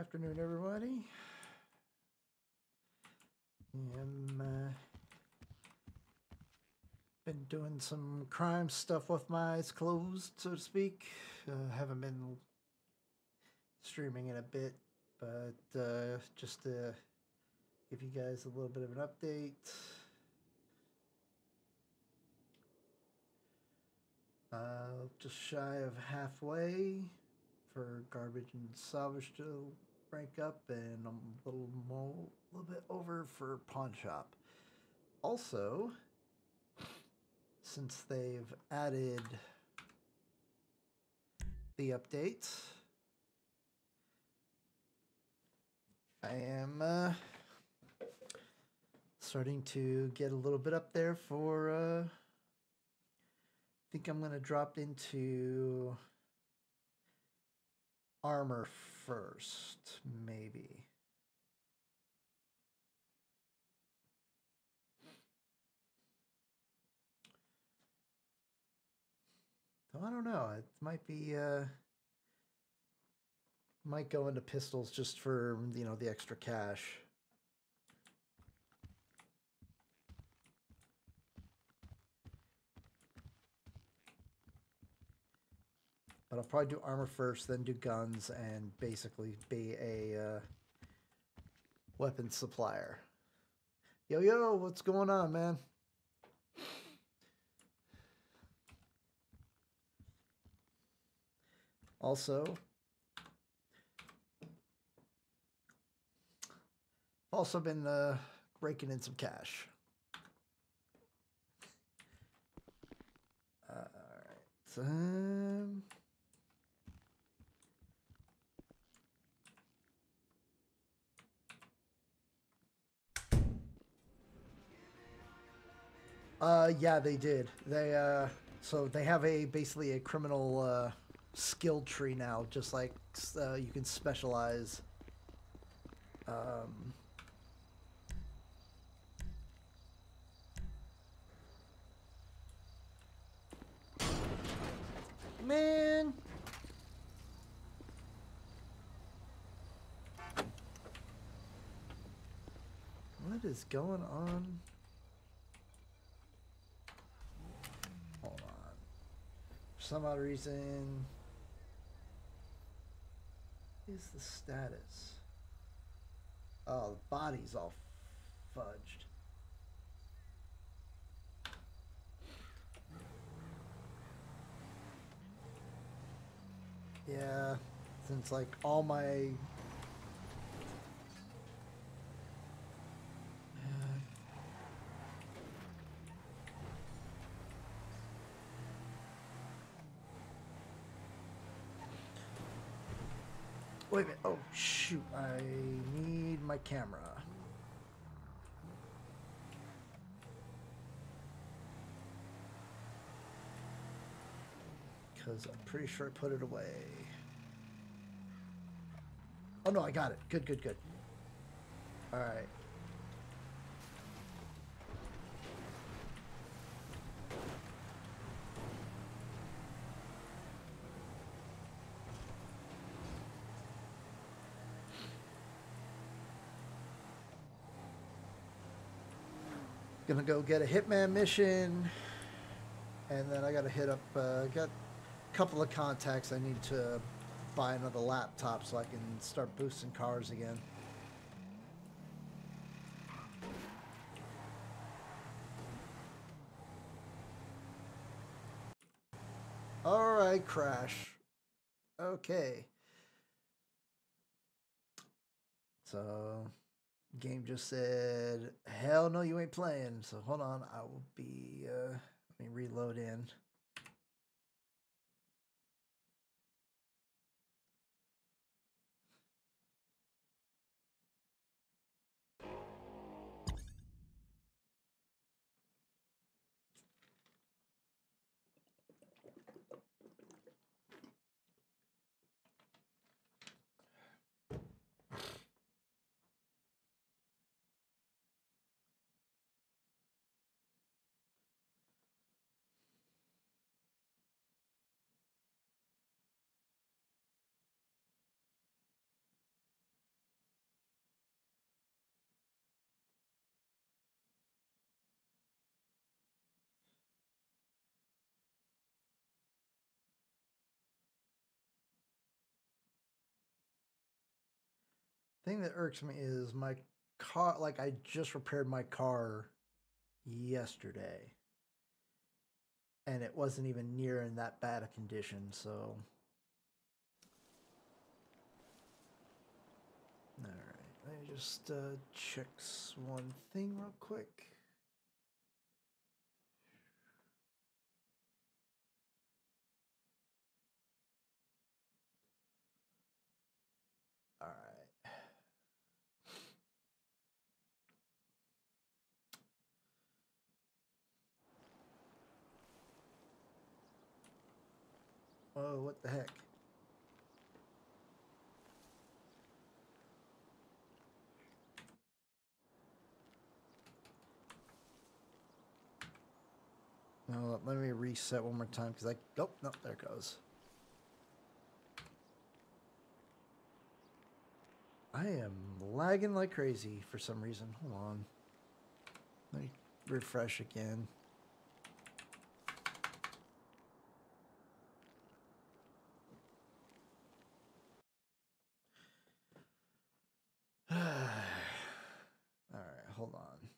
afternoon, everybody. I'm uh, been doing some crime stuff with my eyes closed, so to speak. Uh, haven't been streaming in a bit, but uh, just to give you guys a little bit of an update. Uh, just shy of halfway for garbage and salvage to rank up, and a little more, a little bit over for pawn shop. Also, since they've added the updates, I am uh, starting to get a little bit up there for. Uh, I think I'm going to drop into armor first, maybe. I don't know. It might be uh might go into pistols just for, you know, the extra cash. But I'll probably do armor first, then do guns, and basically be a uh, weapon supplier. Yo, yo, what's going on, man? Also, also been uh, raking in some cash. All right. Um, Uh, yeah, they did. They uh, so they have a basically a criminal uh, skill tree now, just like uh, you can specialize. Um, man. What is going on? Hold on. For some odd reason. Is the status? Oh, the body's all fudged. Yeah, since like all my Wait a minute. Oh, shoot. I need my camera. Because I'm pretty sure I put it away. Oh, no, I got it. Good, good, good. All right. Gonna go get a hitman mission, and then I gotta hit up. Uh, got a couple of contacts. I need to buy another laptop so I can start boosting cars again. All right, crash. Okay. So Game just said, hell no, you ain't playing. So hold on, I will be, uh, let me reload in. Thing that irks me is my car. Like I just repaired my car yesterday, and it wasn't even near in that bad a condition. So, all right, let me just uh, check one thing real quick. Oh, what the heck? No, let me reset one more time because I. Oh, no, there it goes. I am lagging like crazy for some reason. Hold on. Let me refresh again. All right, hold on.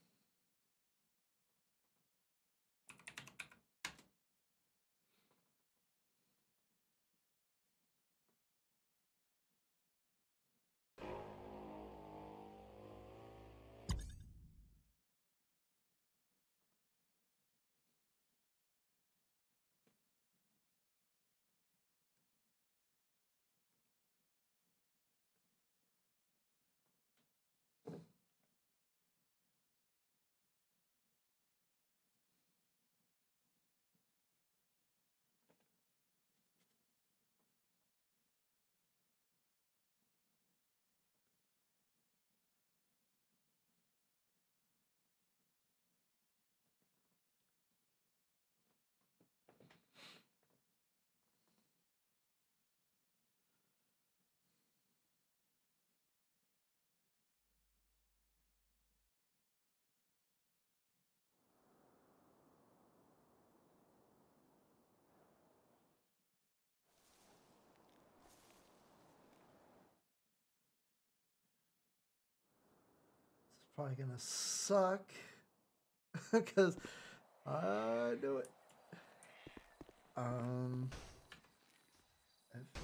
It's probably gonna suck because I do it. Um. F3.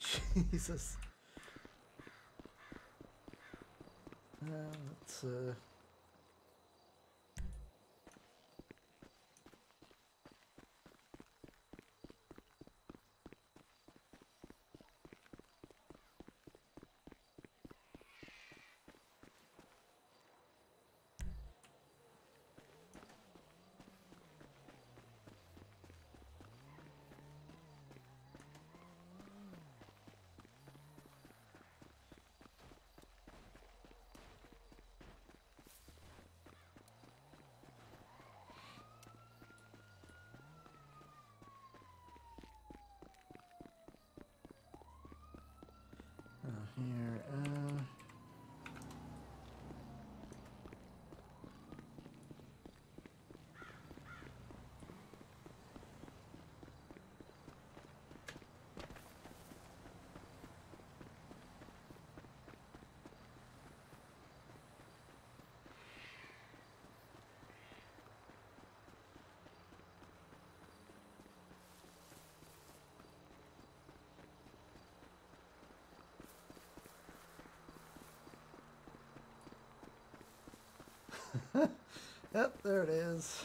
Jesus. Uh, let's. Uh, here, uh, yep, there it is.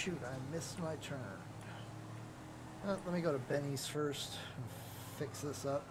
Shoot, I missed my turn. Uh, let me go to Benny's first and fix this up.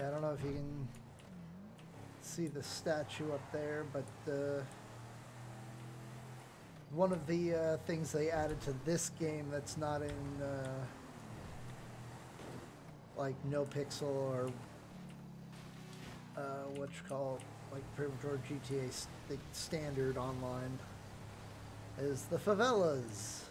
Yeah, I don't know if you can see the statue up there, but uh, one of the uh, things they added to this game that's not in uh, like NoPixel or uh, what you call like Privator GTA s- the standard online is the favelas.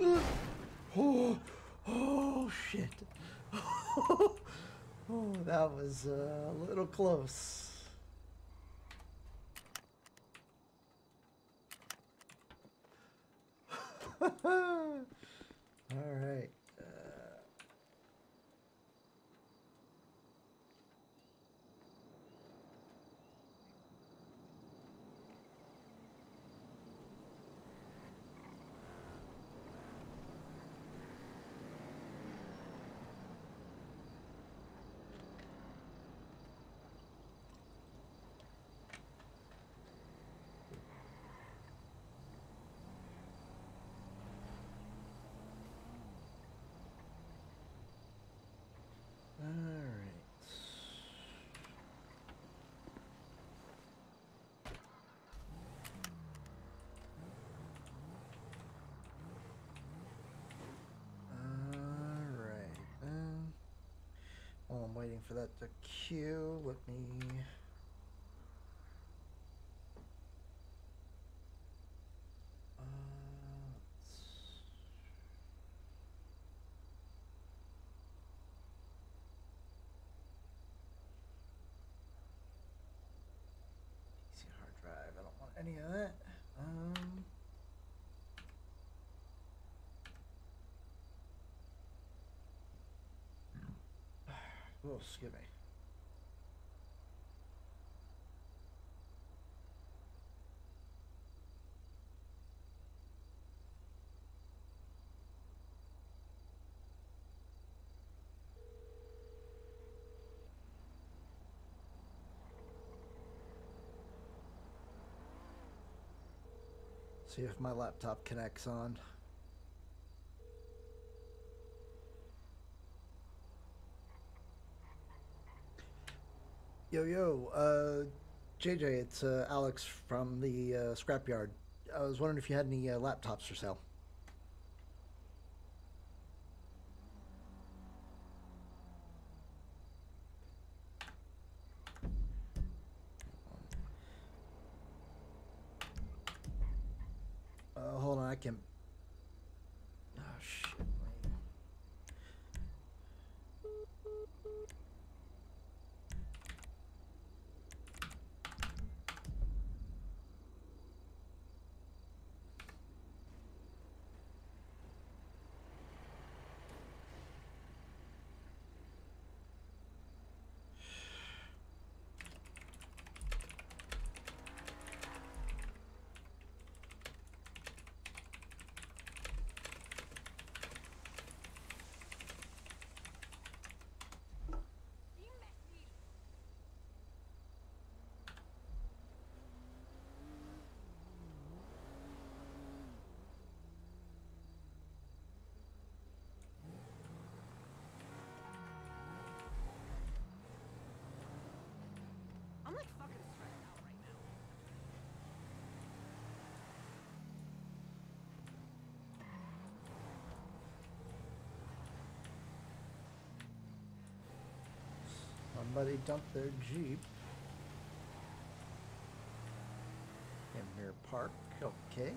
oh, oh, shit. oh, that was uh, a little close. while I'm waiting for that to queue, let me. Uh, hard drive. I don't want any of that. Um. Oh, excuse me. See if my laptop connects on. Yo, yo, uh, JJ, it's uh, Alex from the uh, scrapyard. I was wondering if you had any uh, laptops for sale. Uh, hold on, I can. Oh shit! wait. I'm like fucking stressed out right now. Somebody dumped their Jeep. In Mirror Park, okay.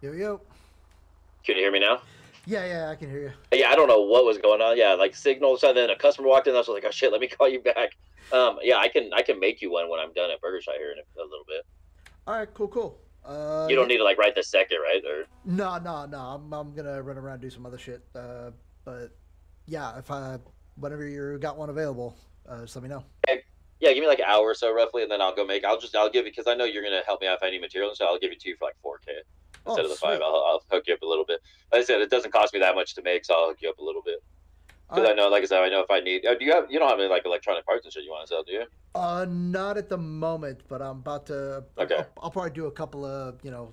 Yo yo. Can you hear me now? Yeah, yeah, I can hear you. Yeah, I don't know what was going on. Yeah, like signals, and then a customer walked in. I was like, "Oh shit, let me call you back." Um, yeah, I can I can make you one when I'm done at Burger Shot here in a, a little bit. All right, cool, cool. Uh, You don't need to like right this second, right? Or No, no, no. I'm, I'm gonna run around and do some other shit. Uh, but yeah, if I whenever you got one available, uh, just let me know. yeah, give me like an hour or so roughly, and then I'll go make. I'll just I'll give you because I know you're gonna help me out if I need material, so I'll give it to you for like 4K instead of the five. Oh. I'll, I'll hook you up a little bit. Like I said, it doesn't cost me that much to make, so I'll hook you up a little bit. Because I right. know, like I said, I know if I need. Uh, do you have? You don't have any like electronic parts and shit you want to sell, do you? Uh, not at the moment, but I'm about to. Okay. I'll, I'll probably do a couple of you know,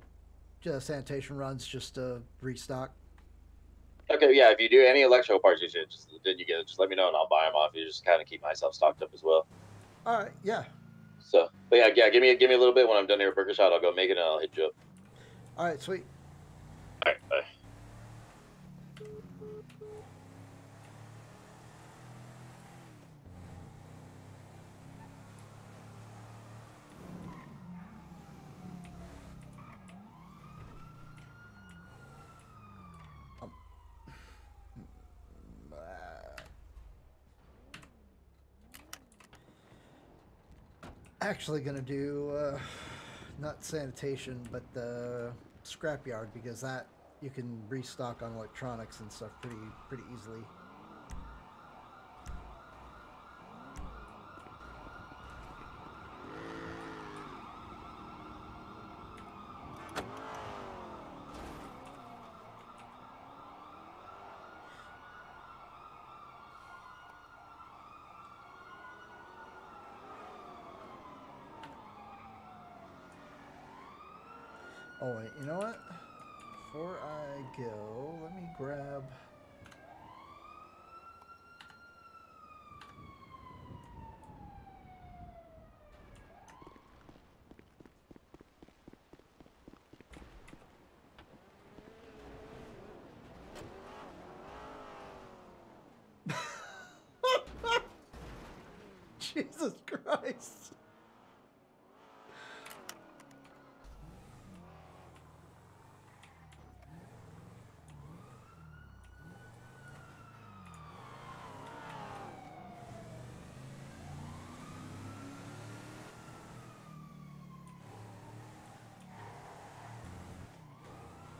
just sanitation runs just to restock. Okay, yeah. If you do any electrical parts, you should just then you get it. Just let me know and I'll buy them off you. Just kind of keep myself stocked up as well. All right. Yeah. So, but yeah, yeah. Give me give me a little bit when I'm done here at Burger Shot. I'll go make it and I'll hit you up. All right. Sweet. All right, bye. Actually gonna do uh, not sanitation, but the scrapyard because that you can restock on electronics and stuff pretty pretty easily. Oh wait, you know what? Before I go, let me grab. Jesus Christ.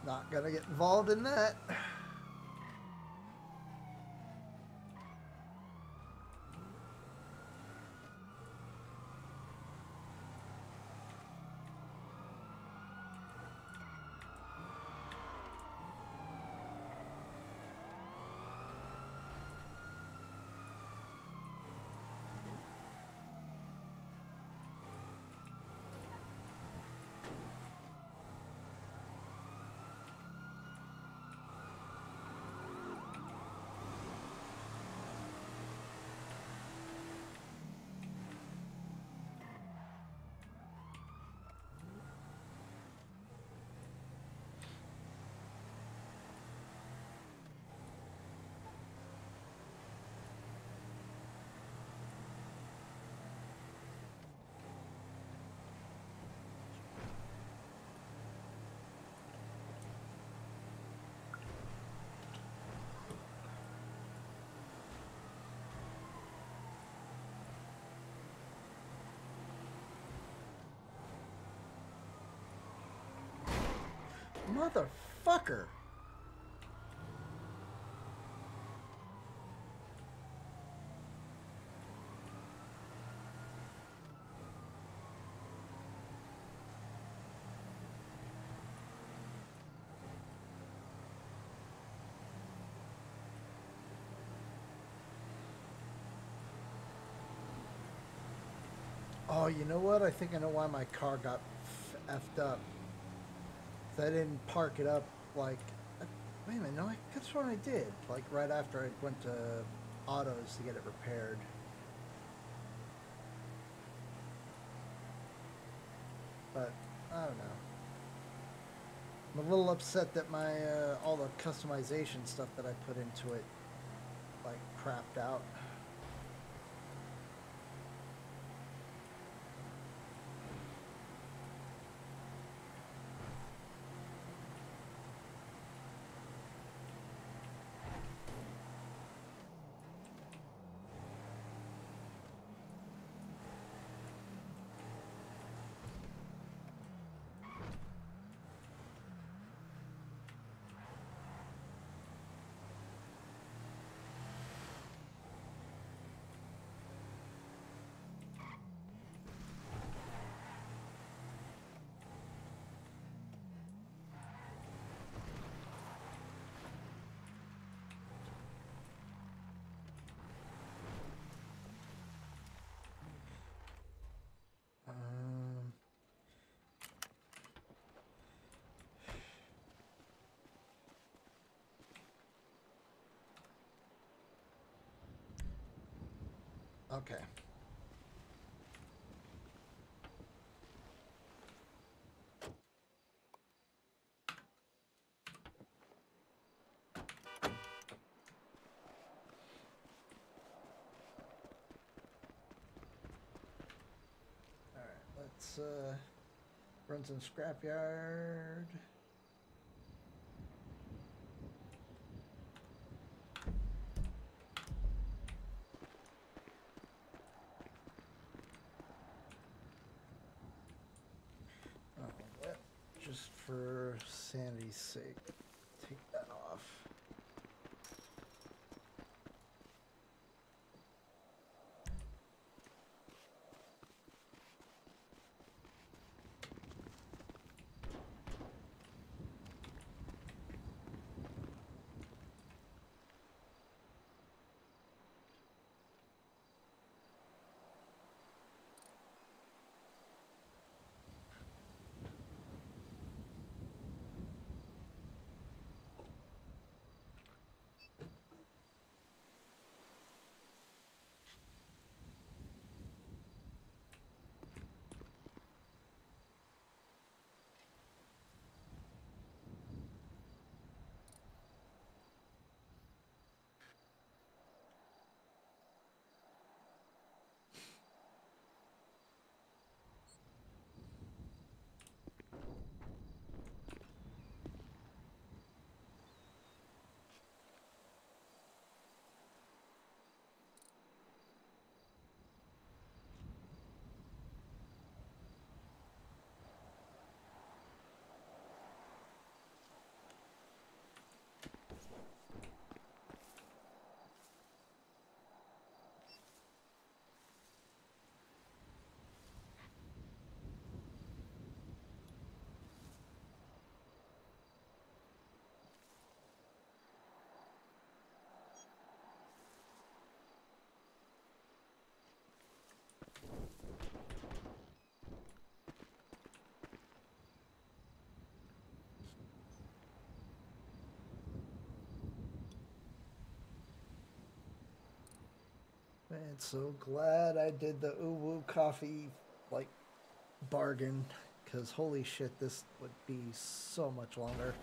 Not gonna get involved in that. Motherfucker. Oh, you know what? I think I know why my car got effed up. 'Cause I didn't park it up like. Wait a minute, no, I, that's what I did. Like right after I went to autos to get it repaired. But I don't know. I'm a little upset that my uh, all the customization stuff that I put into it like crapped out. Okay. Alright, let's uh run some scrapyard. Oh, that just for sanity's sake. Take that off. So glad I did the uwu coffee like bargain because holy shit, this would be so much longer.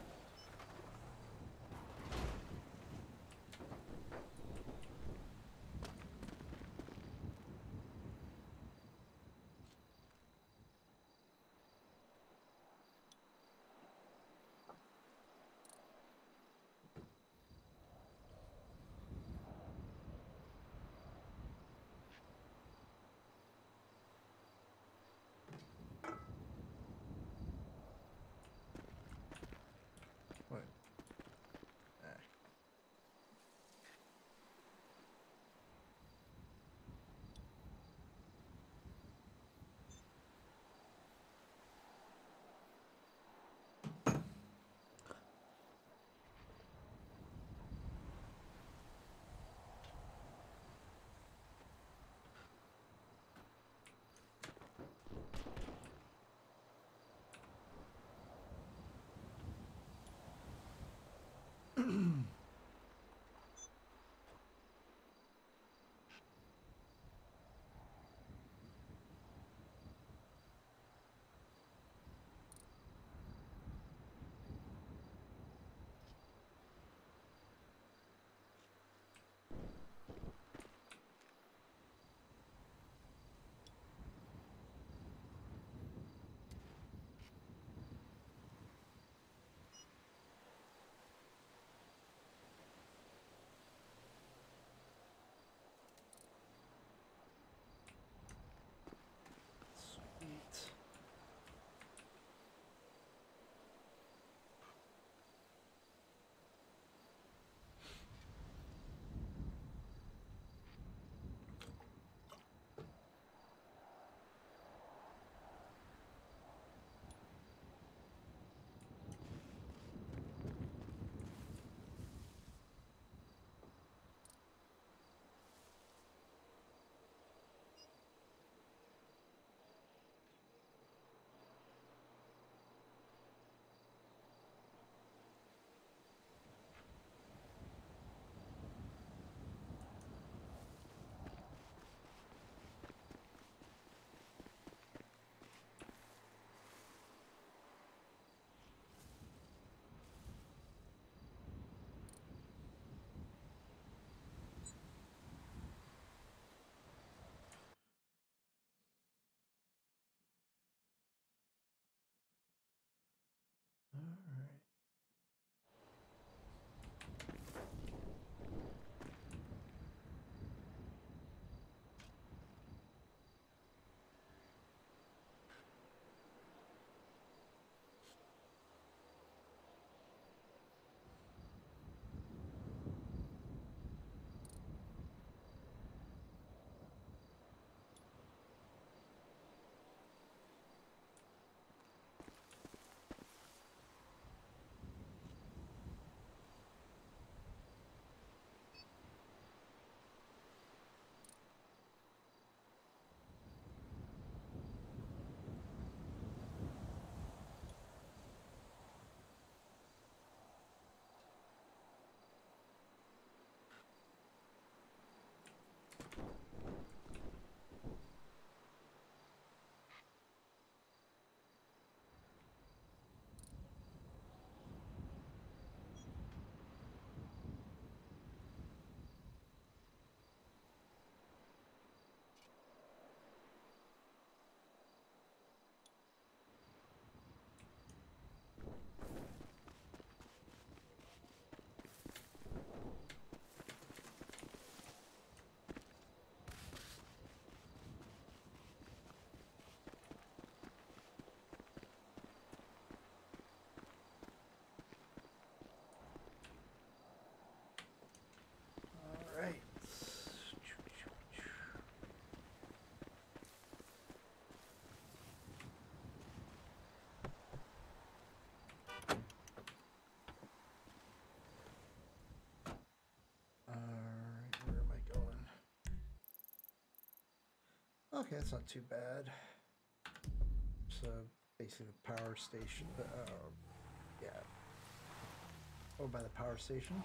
Okay, that's not too bad. So basically the power station. Uh, yeah. Over by the power station.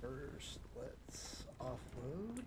First, let's offload.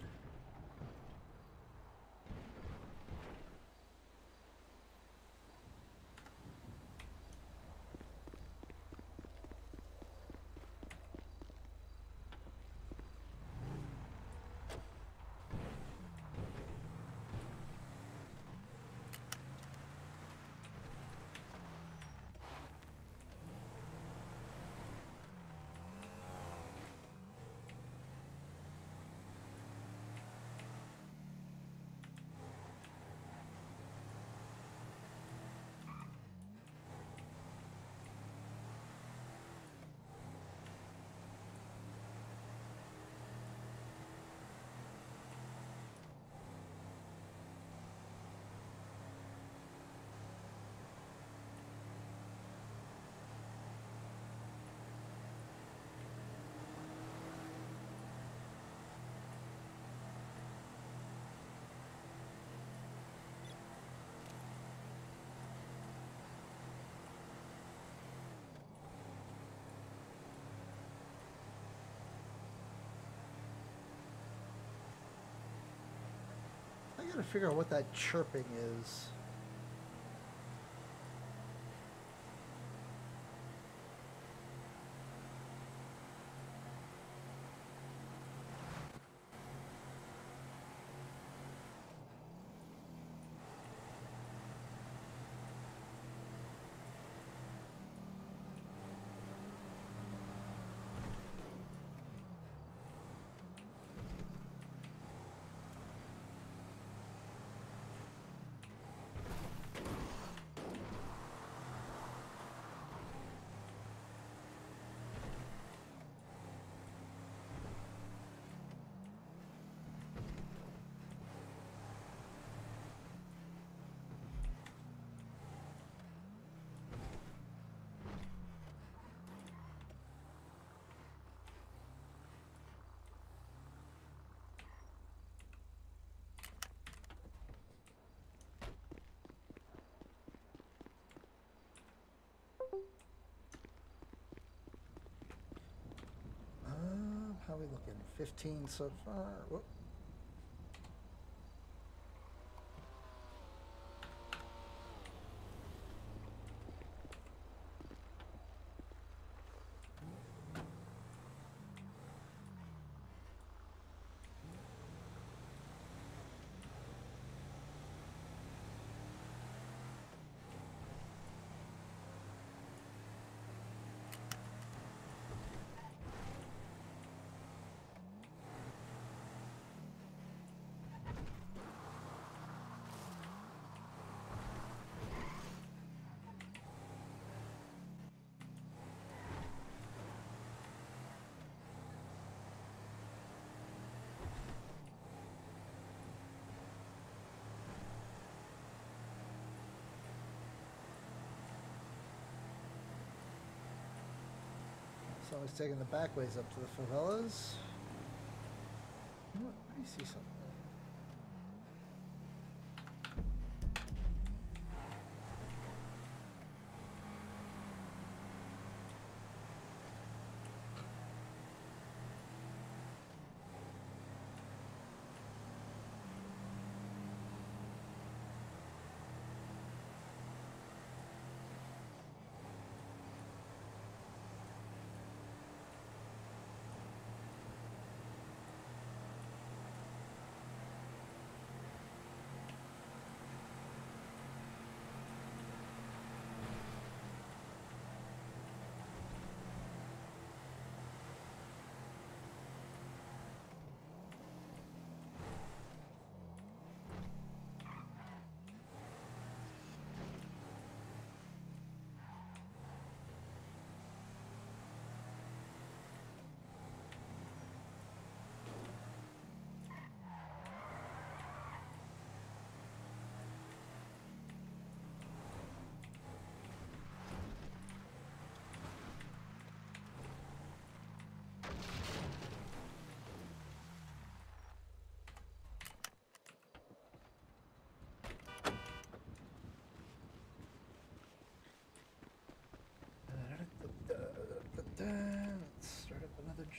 I gotta figure out what that chirping is. How we looking? 15 so far. Whoop. So was taking the back ways up to the favelas. You know? I see something.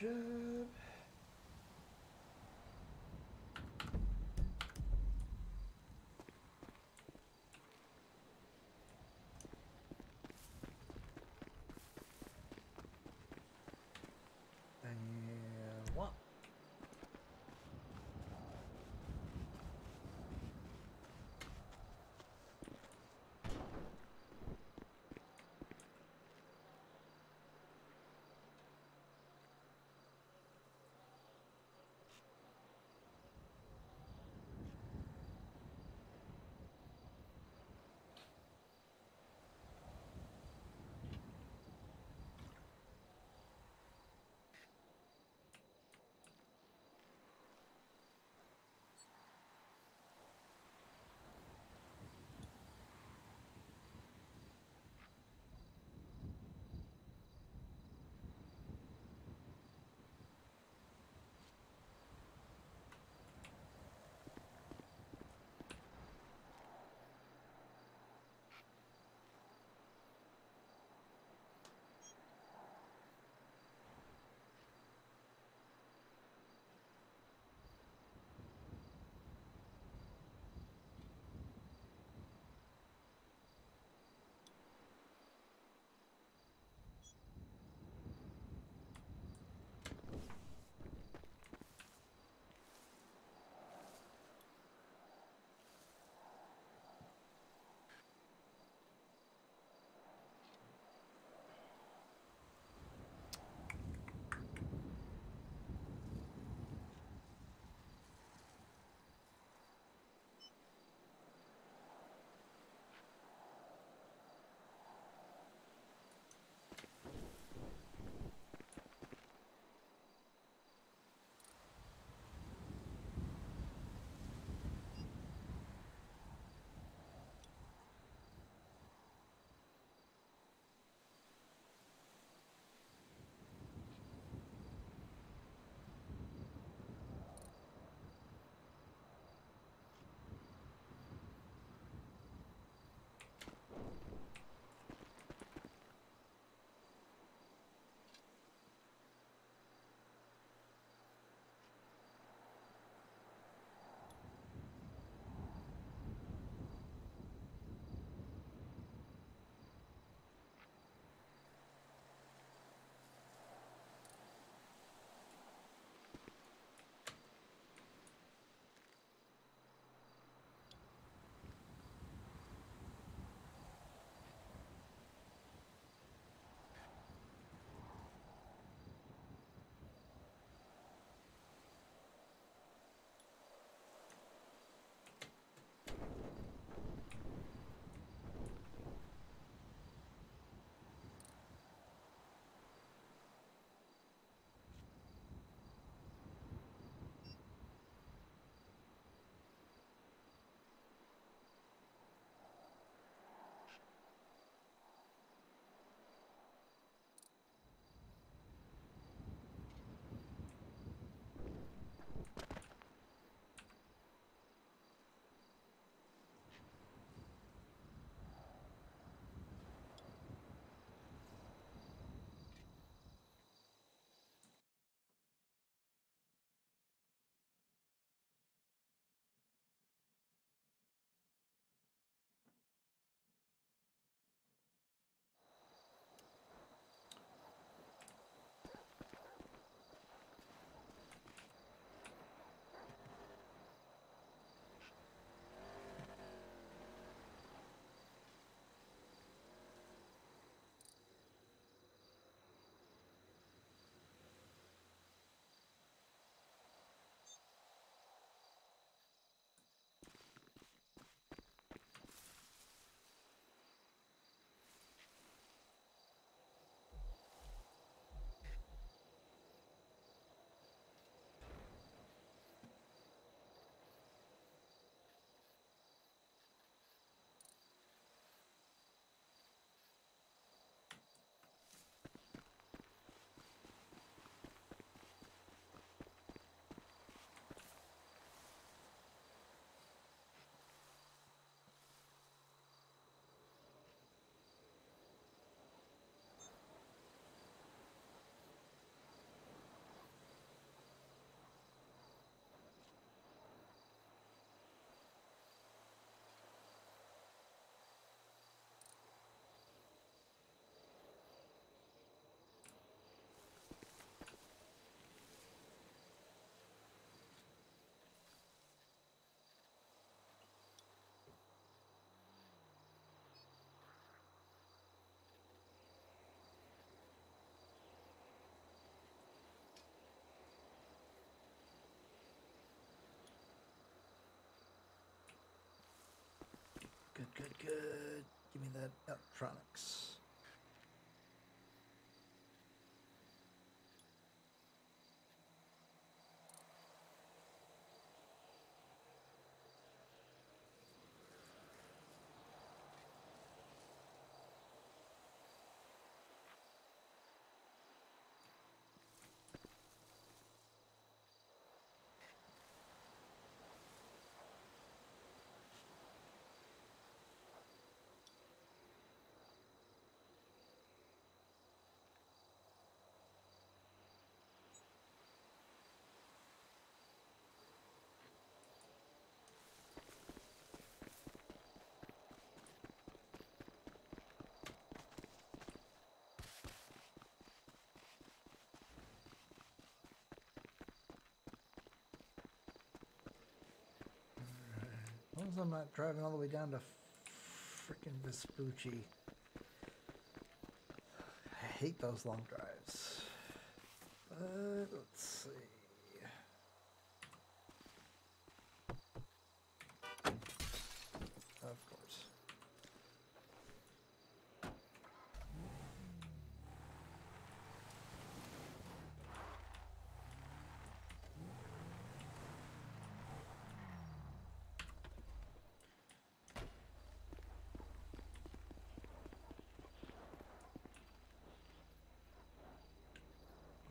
Job. Give me that electronics. As long as I'm not driving all the way down to freaking Vespucci. I hate those long drives. But let's see. Of course.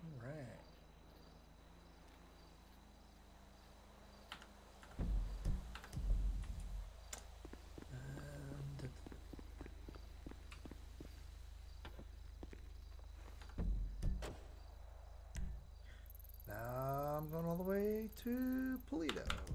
All right. And now I'm going all the way to Paleto.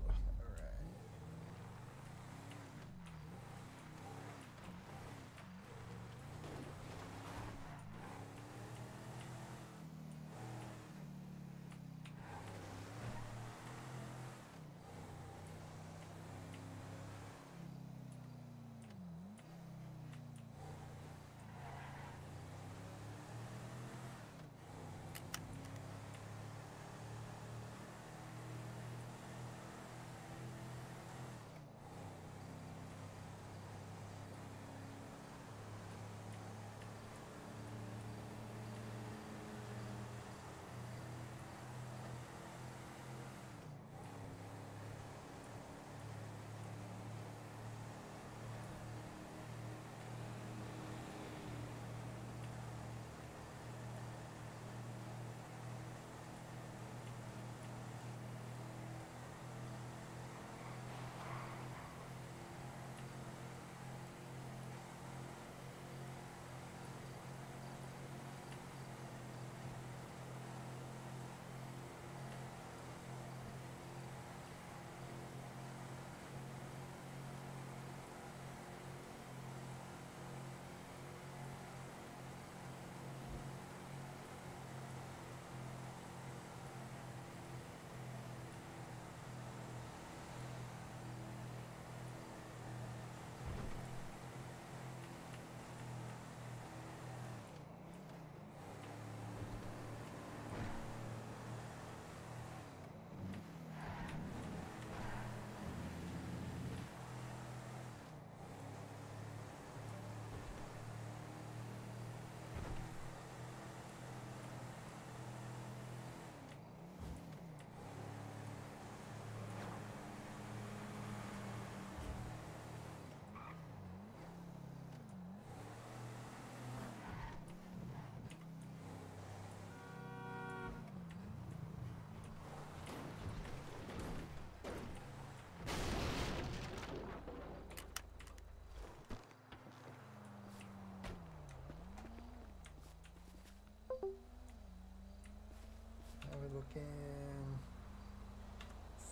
Looking?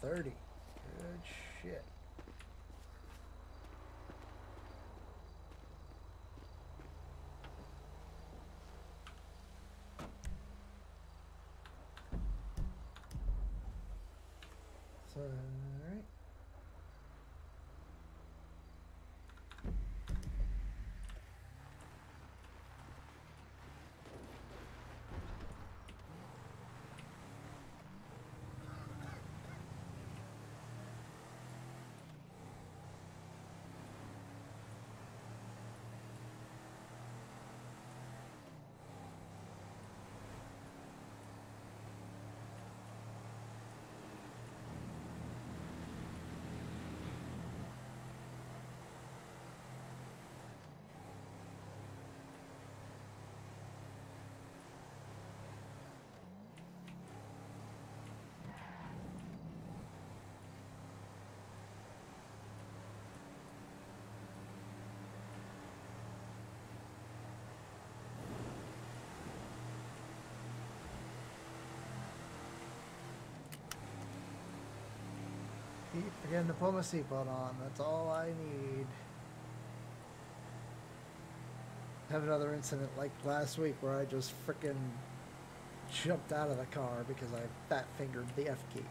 30. Good shit. So, alright. Keep forgetting to put my seatbelt on. That's all I need. Have another incident like last week where I just freaking jumped out of the car because I fat fingered the F key.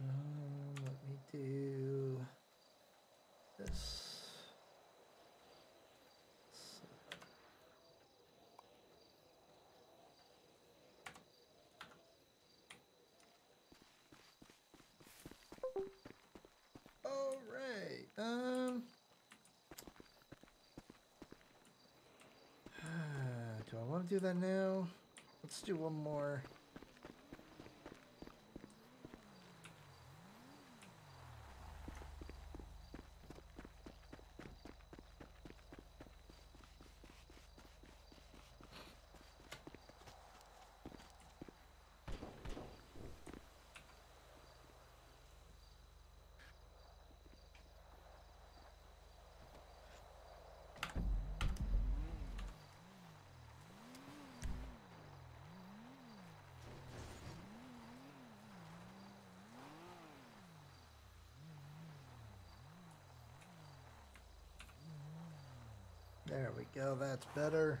Um, let me do this. So- All right. Um. Do I want to do that now? Let's do one more. There we go. That's better.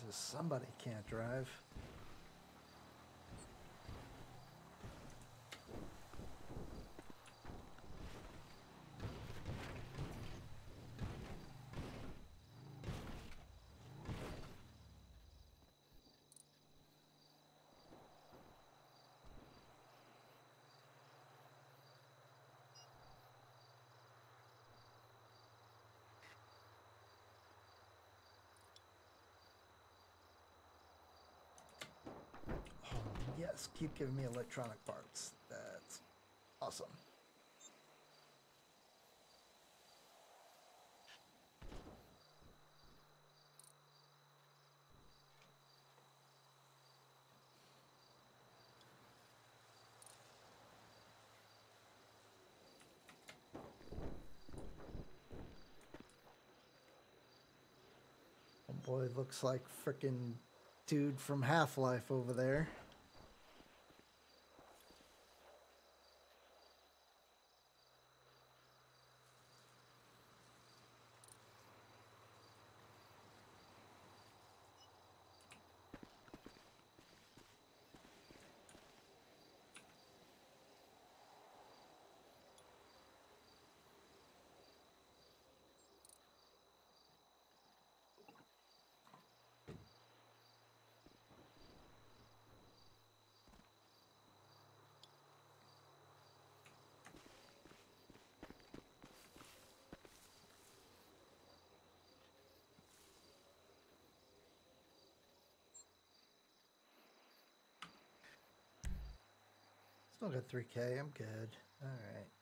Jesus, somebody can't drive. Yes, keep giving me electronic parts. That's awesome. Oh boy, looks like frickin' dude from Half Life over there. Still got 3k. I'm good. All right.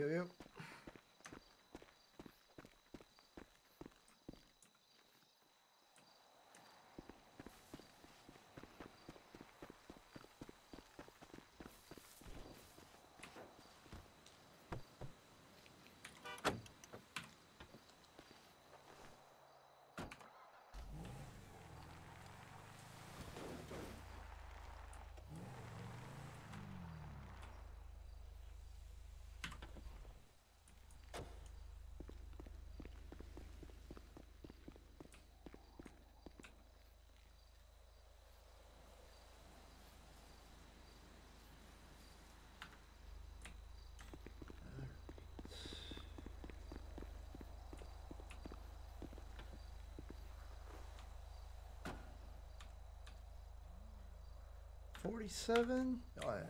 Yo yo. Forty-seven. Oh yeah.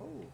Oh.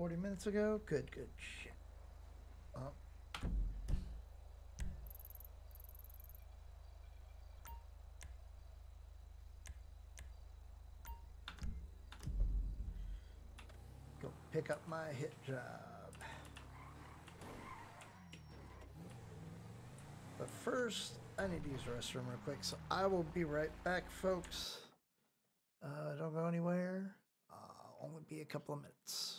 40 minutes ago? Good, good. Shit. Oh. Go pick up my hit job. But first, I need to use the restroom real quick, so I will be right back, folks. Uh, don't go anywhere. Uh, only be a couple of minutes.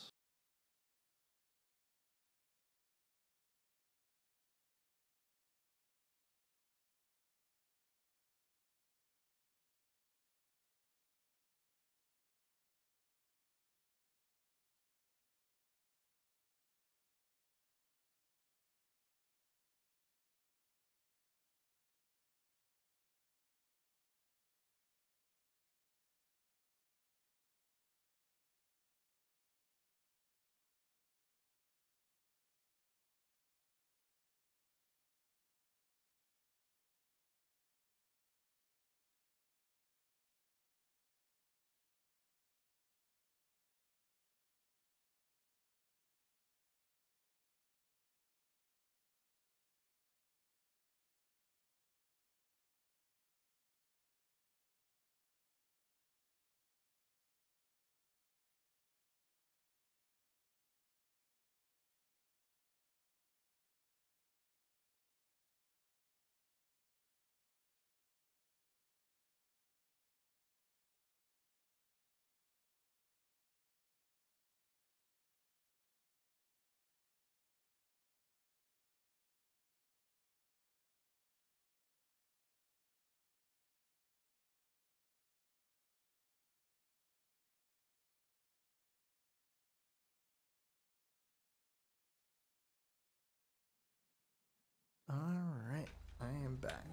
Am back.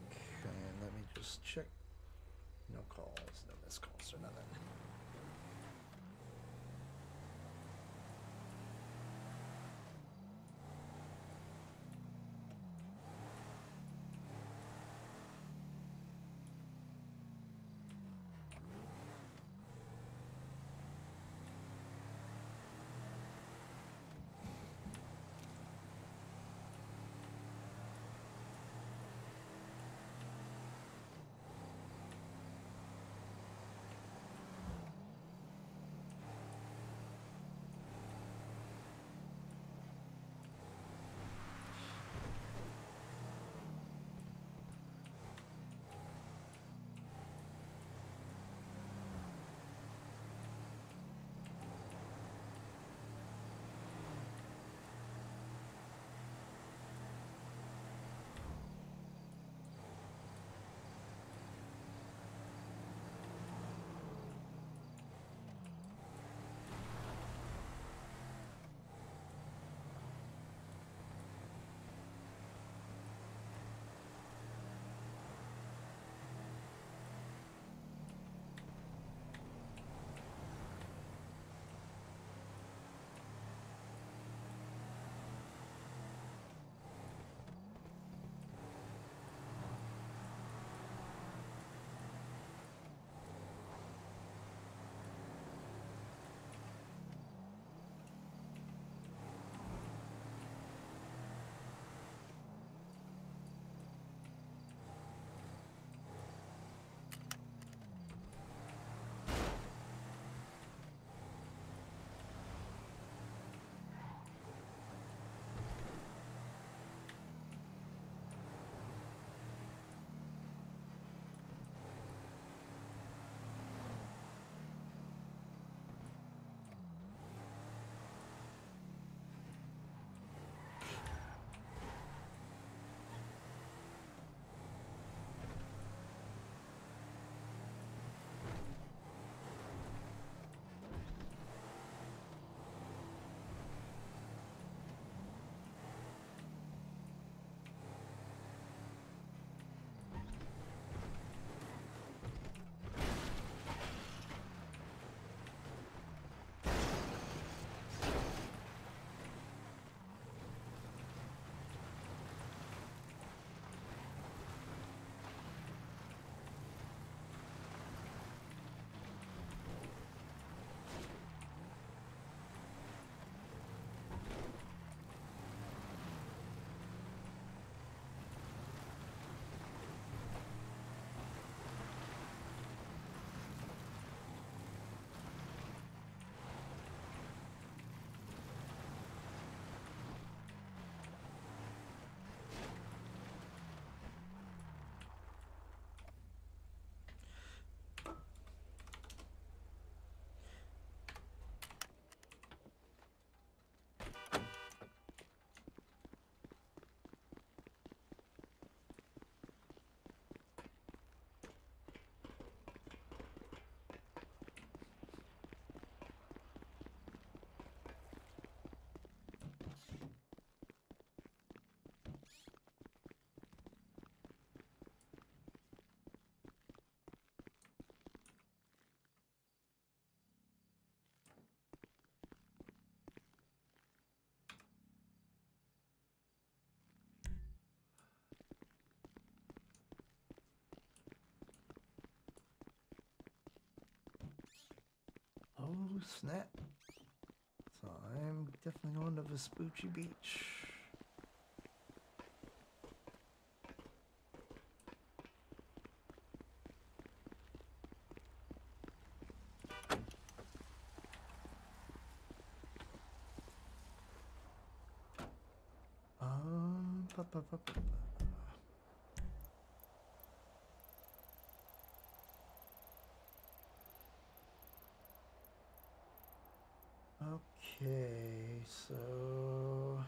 And let me just check. No calls, no missed calls, or nothing. Snap. So I'm definitely going to Vespucci Beach. Um, ba, ba, ba, ba, ba. Okay, so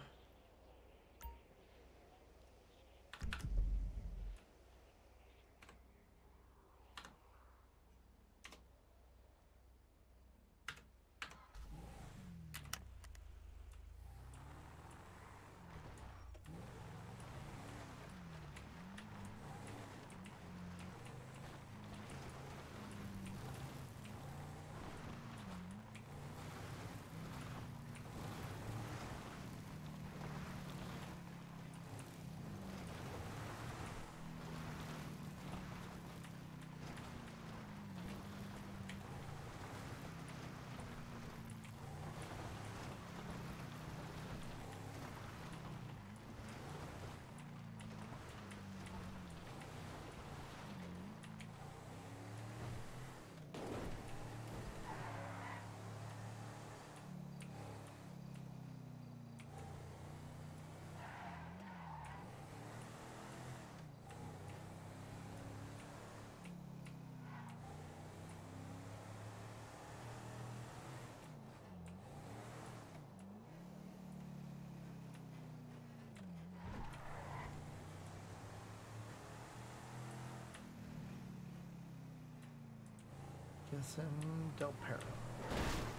guessing Del Perro.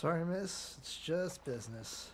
Sorry, miss. It's just business.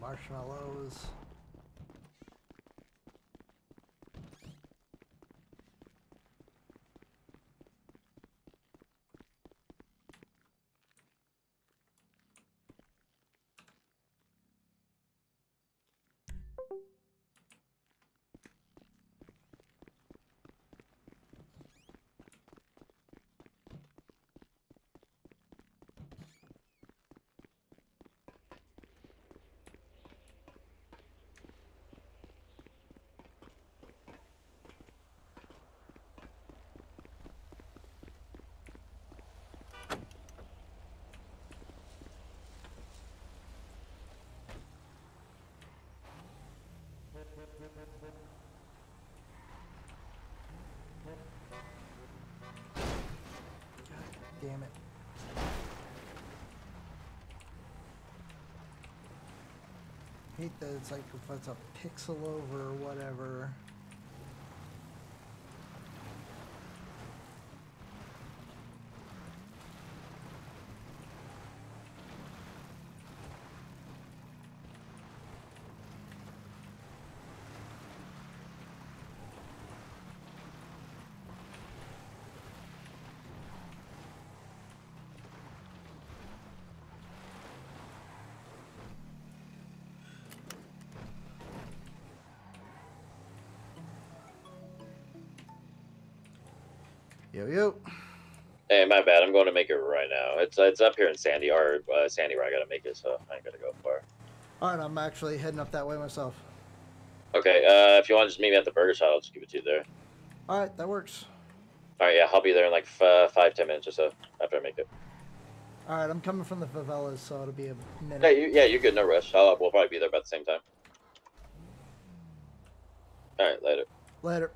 Marshmallows. Damn it. Hate that it's like if it's a pixel over or whatever. Yo yo. Hey, my bad. I'm going to make it right now. It's it's up here in Sandy or uh, Sandy where I gotta make it, so I ain't gotta go far. Alright, I'm actually heading up that way myself. Okay, uh, if you want to just meet me at the burger shop, I'll just give it to you there. Alright, that works. All right, yeah, I'll be there in like f- five ten minutes or so after I make it. Alright, I'm coming from the favelas, so it'll be a minute. Yeah, you, yeah, you're good. No rush. I'll, we'll probably be there about the same time. All right, later. Later.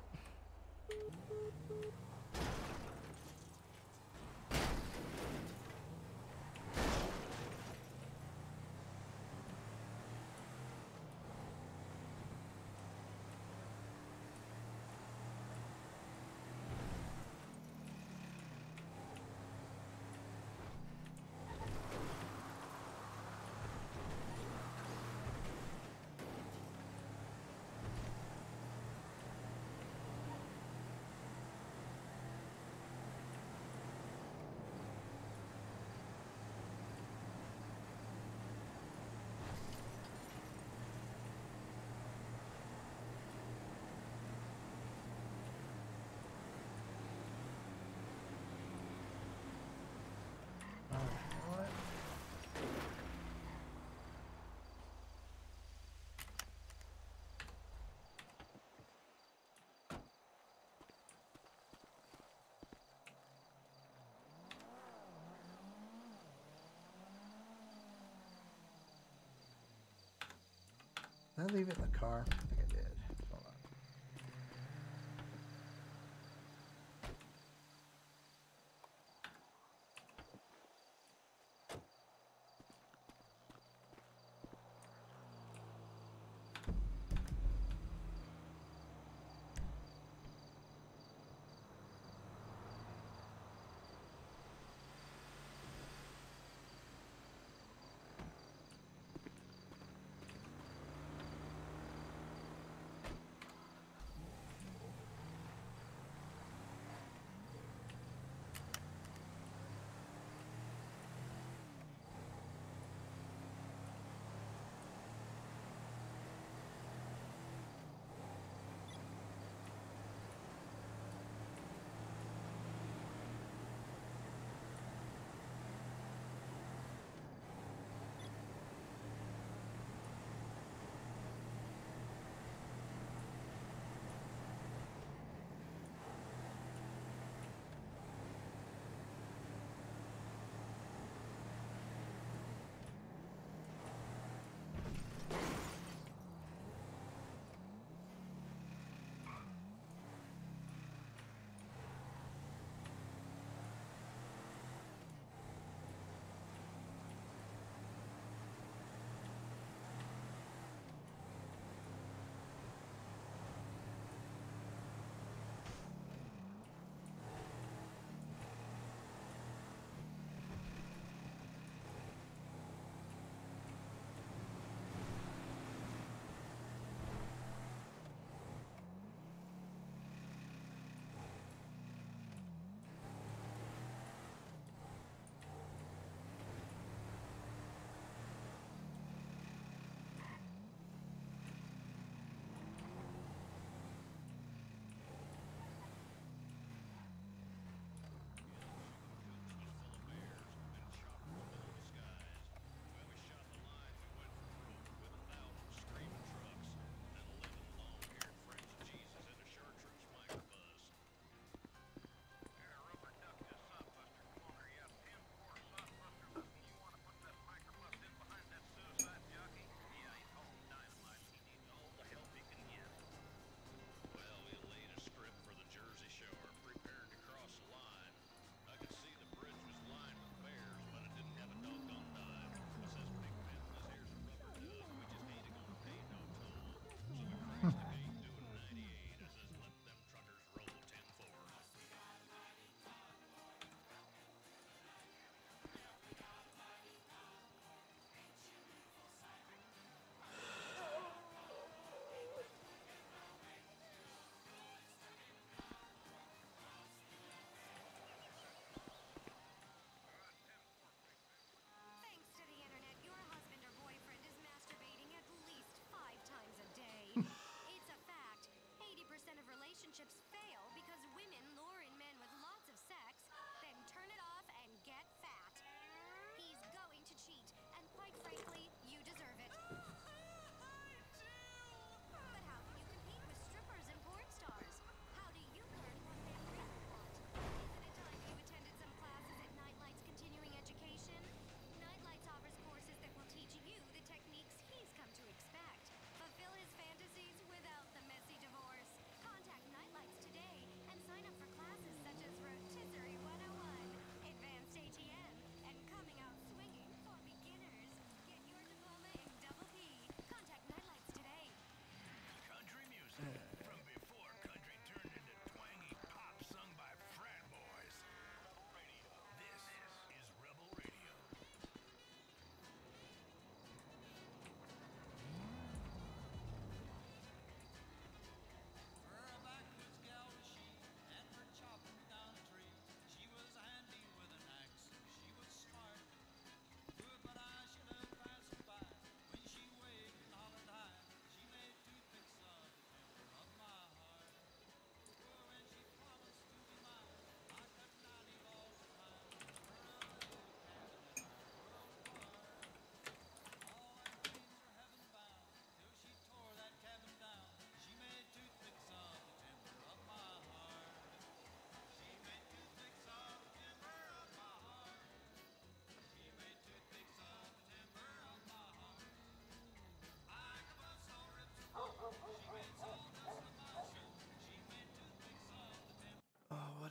Alright. Did I leave it in the car?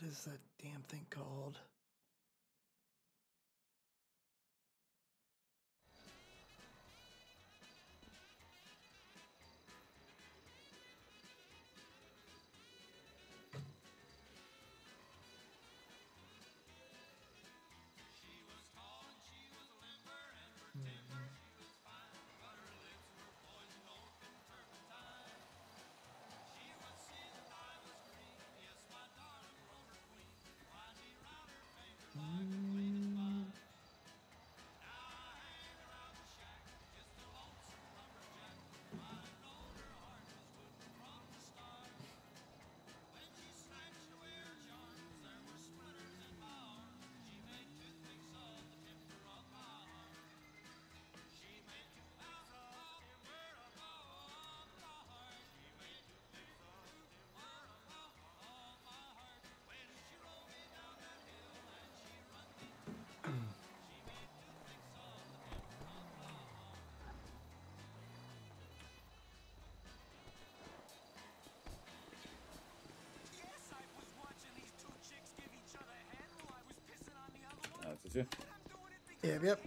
Is that damn thing called? You? I'm doing it because Yep, yep.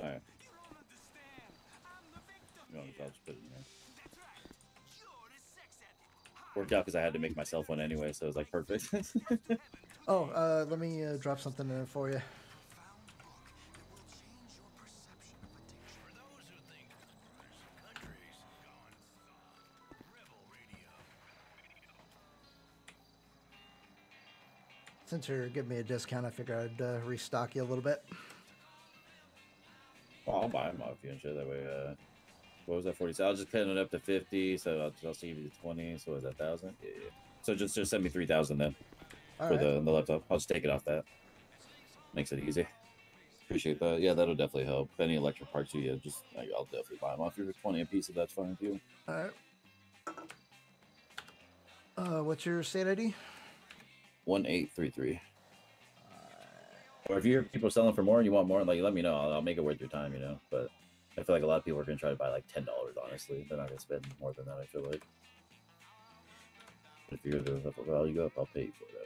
Alright, you don't understand. I'm the victim you want to put in there. That's right. You're the sex addict. Hi, Worked out because I had to make myself one anyway, so it was like perfect. Oh, uh, let me uh, drop something in for you. Since you're giving me a discount, I figured I'd uh, restock you a little bit. well, I'll buy them off you and shit. That way, uh, what was that, 40? So I'll just cut it up to 50, so I'll, I'll give you the 20. So was that 1,000? Yeah, yeah. So just, just send me 3,000 then All for right. the, the laptop. I'll just take it off that. Makes it easy. Appreciate that. Yeah, that'll definitely help. If any electric parts you yeah, just like, I'll definitely buy them off you for 20 a piece if that's fine with you. All right. Uh, what's your state ID? 1833. Or if you hear people selling for more and you want more, like let me know. I'll, I'll make it worth your time, you know. But I feel like a lot of people are gonna try to buy like ten dollars. Honestly, they're not gonna spend more than that. I feel like. If you're the value up, I'll pay you for that.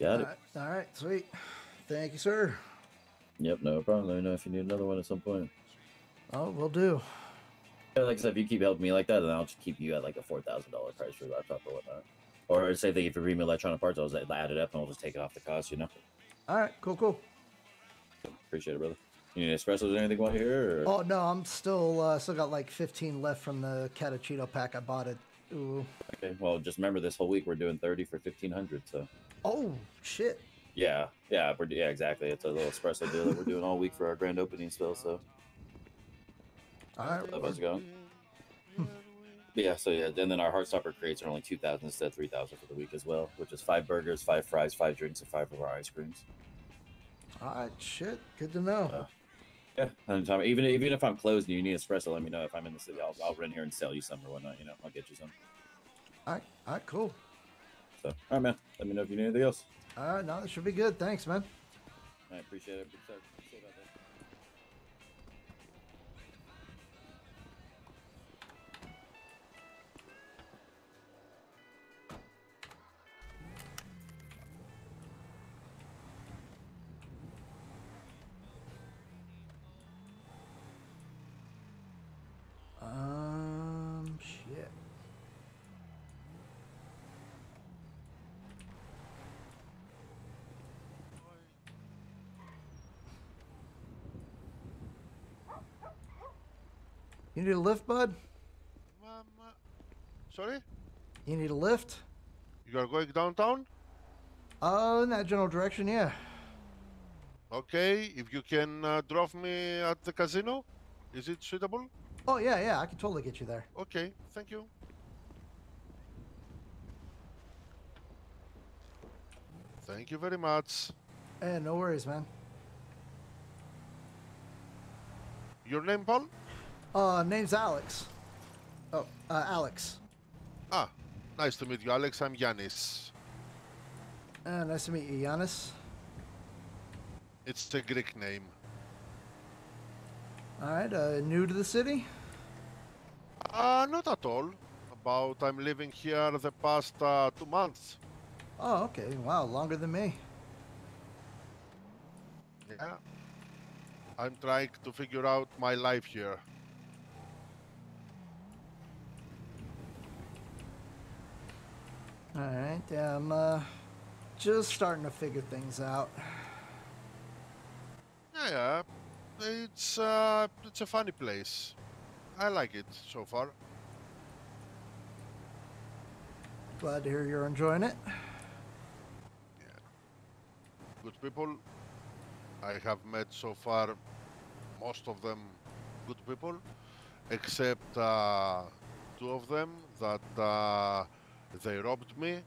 Got it. right. All right, sweet. Thank you, sir. Yep, no problem. Let me know if you need another one at some point. Oh, we'll do. Yeah, like I said, if you keep helping me like that, then I'll just keep you at like a four thousand dollar price for your laptop or whatnot. Or say that if you bring me electronic parts, I'll just add it up and I'll just take it off the cost. You know. All right, cool, cool. Appreciate it, brother. You need espressos or anything while you're here? Or? Oh no, I'm still uh, still got like 15 left from the Catachito pack I bought it. Ooh. Okay. Well, just remember this whole week we're doing thirty for fifteen hundred. So Oh shit. Yeah, yeah, we're yeah exactly. It's a little espresso deal that we're doing all week for our grand opening still. So All right. how's it going? Yeah, so yeah, and then our Heartstopper crates are only two thousand instead of three thousand for the week as well, which is five burgers, five fries, five drinks, and five of our ice creams. All right. Shit. Good to know. Uh, Yeah, anytime. Even even if I'm closed and you need espresso, let me know. If I'm in the city, I'll, I'll run here and sell you some or whatnot. You know, I'll get you some. All right. All right. Cool. So, all right, man. Let me know if you need anything else. All right. No, that should be good. Thanks, man. I appreciate it. You need a lift, bud? Um, uh, sorry? You need a lift? You are going downtown? Oh, in that general direction, yeah. Okay, if you can uh, drop me at the casino, is it suitable? Oh, yeah, yeah. I can totally get you there. Okay, thank you. Thank you very much. Eh, no worries, man. Your name, Paul? Uh, name's Alex. Oh, uh, Alex. Ah, nice to meet you, Alex. I'm Yanis. Uh, nice to meet you, Giannis. It's the Greek name. All right, uh, new to the city? Uh, not at all. About I'm living here the past uh, two months. Oh, okay. Wow, longer than me. Yeah. I'm trying to figure out my life here. All right, yeah, I'm uh, just starting to figure things out. Yeah, yeah. It's uh, it's a funny place. I like it so far. Glad to hear you're enjoying it. Yeah. Good people. I have met so far most of them good people, except uh, two of them that uh, they robbed me,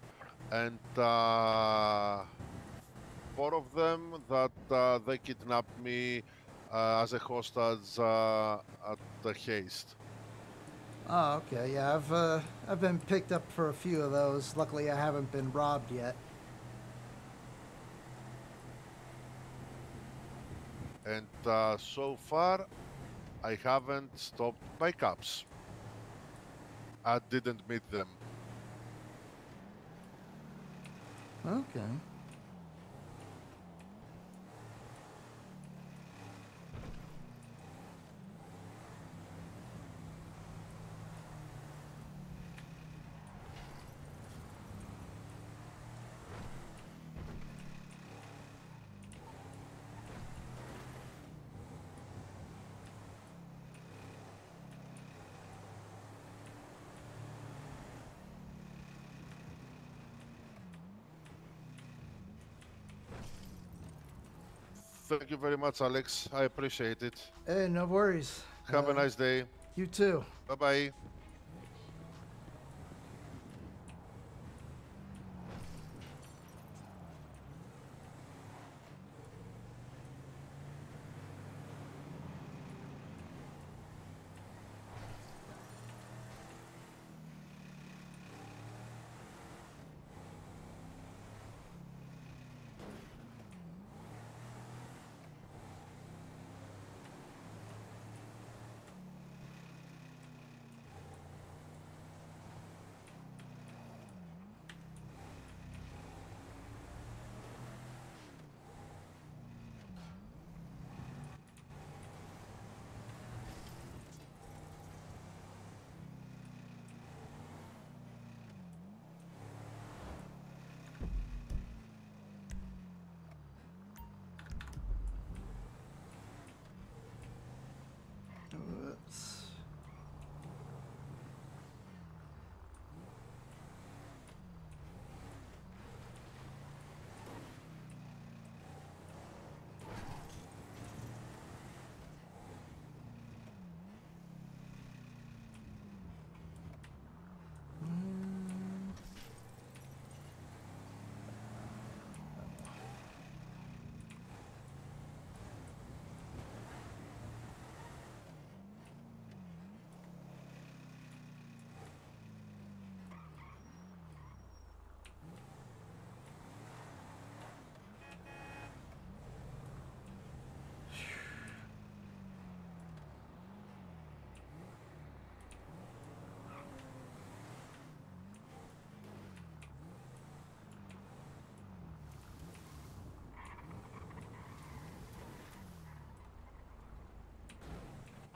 and uh, four of them that uh, they kidnapped me uh, as a hostage uh, at the haste. Oh, okay. Yeah, I've uh, I've been picked up for a few of those. Luckily, I haven't been robbed yet. And uh, so far, I haven't stopped by cops. I didn't meet them. Okay. Thank you very much, Alex. I appreciate it. Hey, no worries. Have a Uh, nice day. You too. Bye bye.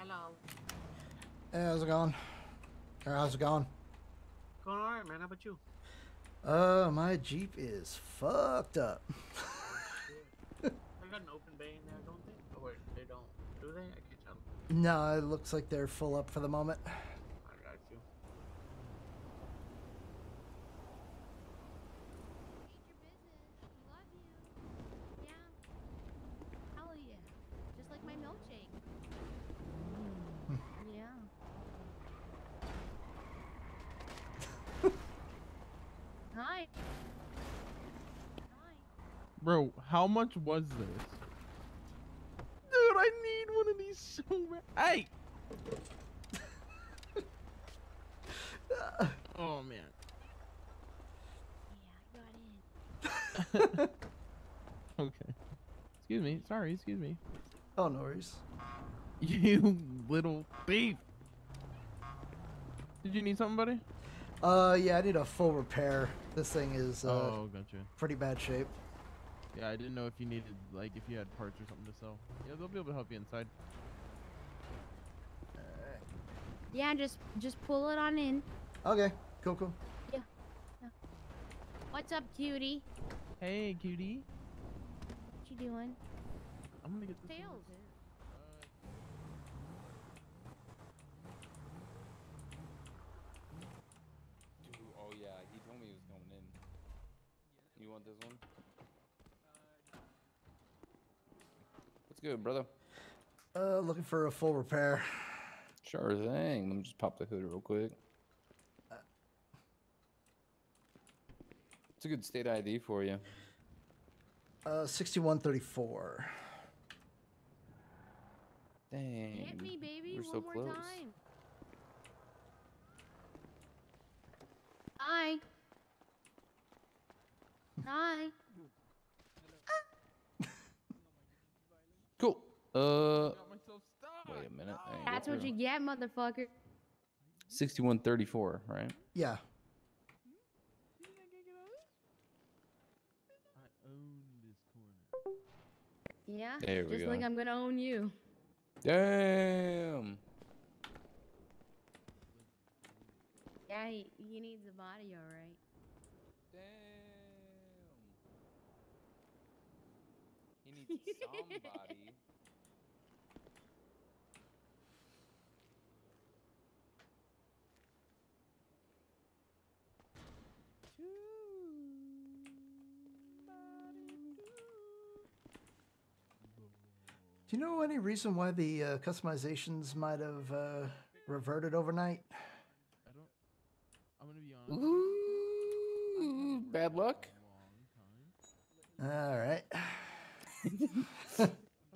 Hello. Hey, how's it going? Or how's it going? Going alright, man. How about you? Uh, my Jeep is fucked up. They got an open bay in there, don't they? Oh wait, they don't. Do they? I can't tell. no, it looks like they're full up for the moment. I got you. Mind your business. We love you. Yeah. Hell yeah. Just like my milkshake. yeah. Hi. Hi. Bro, how much was this? Dude, I need one of these so bad. Hey! oh man. Yeah, I got in. Okay. Excuse me. Sorry, excuse me. Oh, no worries. You little thief. Did you need something, buddy? Uh, yeah, I need a full repair. This thing is uh, oh, gotcha. pretty bad shape. Yeah, I didn't know if you needed, like, if you had parts or something to sell. Yeah, they'll be able to help you inside. Yeah, just just pull it on in. Okay, cool, cool. Yeah. What's up, cutie? Hey, cutie. What you doing? I'm gonna get this. Tails. repaired. Uh, oh yeah, he told me he was coming in. You want this one? Good, brother? Uh, looking for a full repair. Sure thing. Let me just pop the hood real quick. It's a good state ID for you. Uh, sixty-one thirty-four. Dang. Hit me, baby, we're one so more close. time. Hi. Hi. Cool. Uh, Got myself stuck. wait a minute. I That's what you get, motherfucker. 6134, right? Yeah. I own this corner. Yeah. There we Just like. I'm gonna own you. Damn. Yeah, he, he needs a body, alright. Damn. He needs somebody. Do you know any reason why the uh, customizations might have uh, reverted overnight? I don't. I'm gonna be honest. Ooh, bad luck. All right.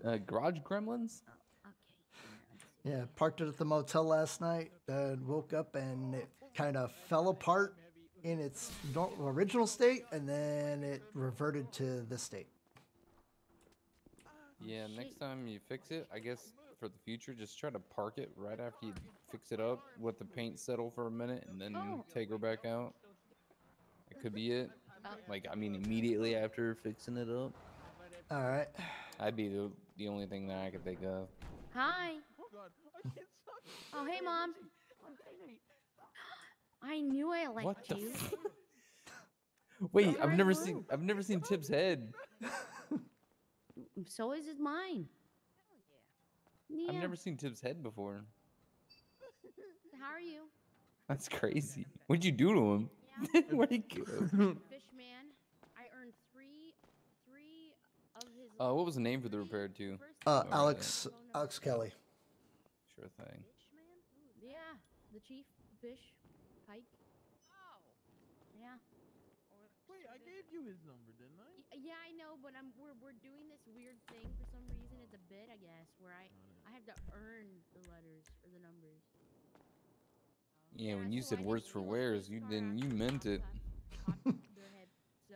Uh, garage gremlins? Okay. here, let's see. Yeah, parked it at the motel last night. Uh, woke up and it kind of fell apart in its original state, and then it reverted to this state. Yeah, next time you fix it, I guess for the future, just try to park it right after you fix it up. Let the paint settle for a minute and then Oh. take her back out. It could be it. Oh. Like, I mean, immediately after fixing it up. All right. I'd be the, the only thing that I could think of. Hi. Oh god, I can't. Oh, hey, Mom. I knew I liked what the? you. F- Wait, I've Alright, never well. seen I've never seen Tip's head. so is his mine. Yeah. I've never seen Tip's head before. How are you? That's crazy. What'd you do to him? Yeah. Where'd he go? Fishman. I earned three, three of his. Uh, what was the name for the three repair too? Uh, Oh. Alex phone numbers. Alex Kelly. Sure thing. Yeah, the chief fish pike. Oh. Yeah. Wait, I gave you his number, didn't I? Y- Yeah, I know, but I'm we're we're doing this weird thing for some reason. It's a bit, I guess, where I I have to earn the letters or the numbers. Yeah, when you so said I words for feel wares, you car didn't you meant it. caught- caught their head, so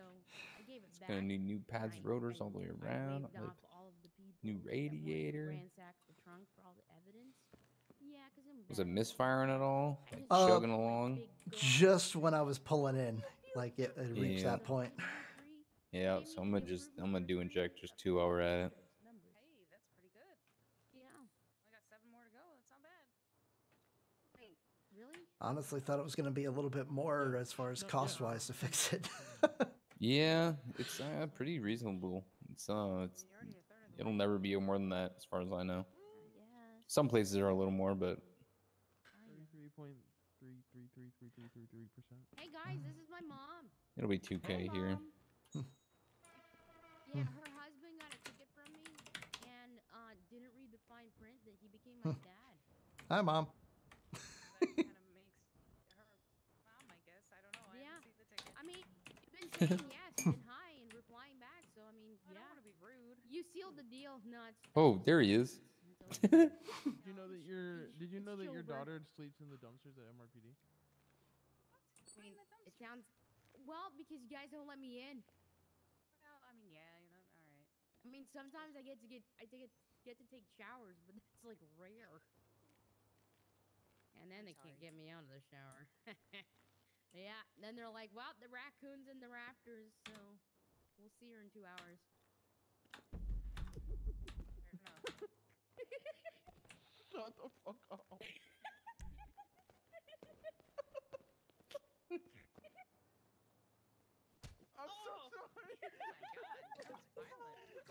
I gave it back. Gonna need new pads, rotors all the way around. like- all of the new that wanted to radiator. The trunk for all the evidence. Yeah, 'cause Was it misfiring at all? I Like just Uh, chugging along? Just when I was pulling in, like it, it reached Yeah. that point. Yeah, so I'm gonna just I'm gonna do really injectors good. two while we're at it. Hey, that's pretty good. Yeah. I got seven more to go. That's not bad. Wait, really? Honestly, thought it was going to be a little bit more as far as cost wise to fix it. Yeah, it's uh, pretty reasonable. It's uh, it's You're already a third of the it'll never be more than that as far as I know. Some places are a little more, but Kinda. Thirty-three point three three three three three three three percent. Hey guys, this is my mom. it'll be 2K here. Yeah, her husband got a ticket from me and uh, didn't read the fine print that he became my dad. Hi, mom. That kind of makes her mom, I guess. I don't know. I Yeah. haven't seen the ticket. I mean, you've been saying yes and hi and replying back, so I mean, I don't yeah. want to be rude. You sealed the deal. No, it's. Oh, there he is. Did you know that your Did you know that your daughter sleeps in the dumpsters at MRPD? I mean, it sounds. Well, because you guys don't let me in. Well, I mean, yeah, you know, all right. I mean, sometimes I get to get I take it, get to take showers, but that's like rare. And then I'm they can't get me out of the shower. Yeah. Then they're like, "Well, the raccoon's in the rafters, so we'll see her in two hours." Shut the fuck up. I'm Oh! so sorry. Oh my god, that's violent.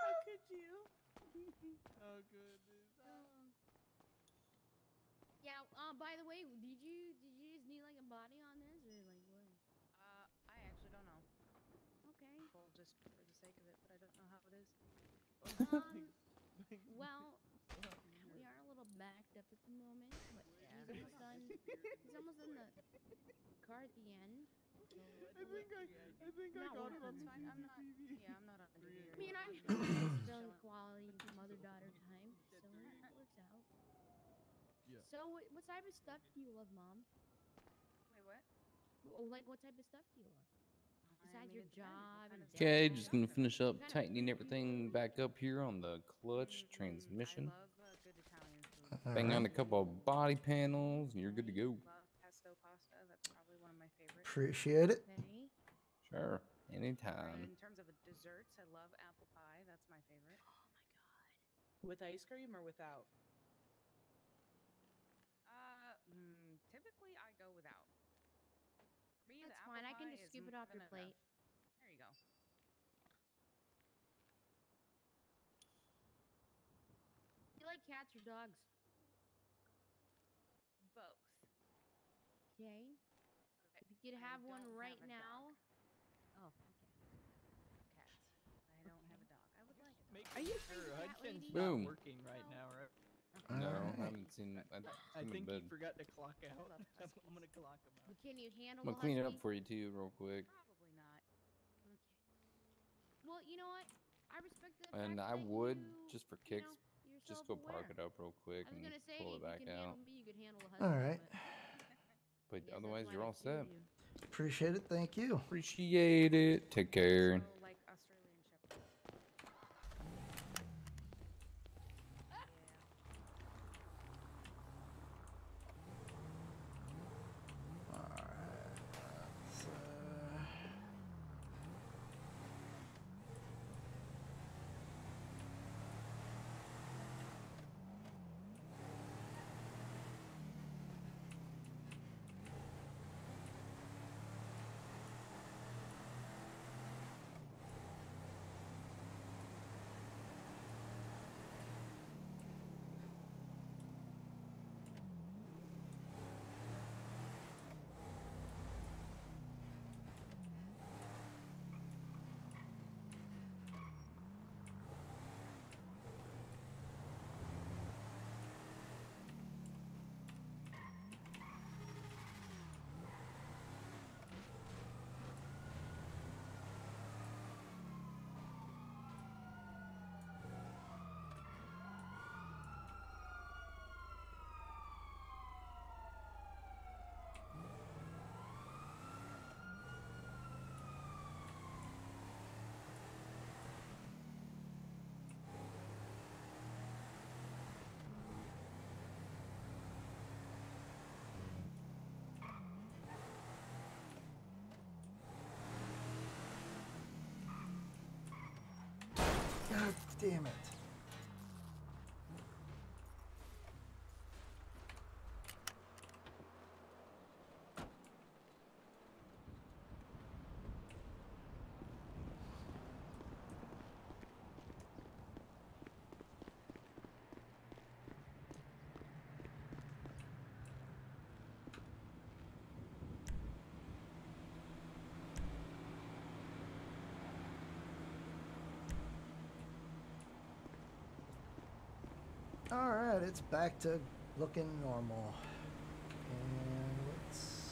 How could you? Oh goodness. Yeah. Uh, by the way, did you did you just need like a body on this or like what? Uh, I actually don't know. Okay. Well, just for the sake of it, but I don't know how it is. Um, Thanks- thanks, man. well, So happy to hear we are a little backed up at the moment, but Yeah, he's almost done. He's almost done the car at the end. I think I, I think I got it on the It's fine. I'm not. CCTV. Yeah, I'm not on duty. Three or I mean, I'm anything. it's Just done chilling. quality mother daughter time, so it works out. Yeah. So, what, what type of stuff do you love, mom? Wait, what? W- Like, what type of stuff do you love? I Besides mean, your it depends. What job and? Okay, Yeah. just gonna finish up tightening everything back up here on the clutch Mm, transmission. I uh, good Italian food. Bang on a couple of body panels, and you're good to go. Love pesto pasta. That's probably one of my favorites. Appreciate it. Sure, anytime. in terms of desserts, I love apple pie. That's my favorite. Oh my god. With ice cream or without? Uh, mm, typically I go without. For me, the That's apple fine. I can just scoop it off your plate. enough. There you go. Do you like cats or dogs? Both. Okay. If you could I have one right have now. dog. Oh, okay. Cat. I don't have a dog. I would like a dog. Make Are you sure a cat not Boom. working right No. now, right? No, Alright. I haven't seen. I, I think he forgot to clock out. I'm gonna clock him But out. can you handle I'm gonna clean it up for you too, real quick. Probably not. Okay. Well, you know what? I respect the And fact I that would, you, just for you kicks, know, you're just go park it up real quick I was and gonna say, pull it back you can handle out. me, you could handle a. Alright. but But I guess that's otherwise, you're all like two of set. you. Appreciate it. Thank you. Appreciate it. Take care. So, like Australian Shepherd. Yeah. Alright. let's, uh, God damn it. Alright, it's back to looking normal. And let's.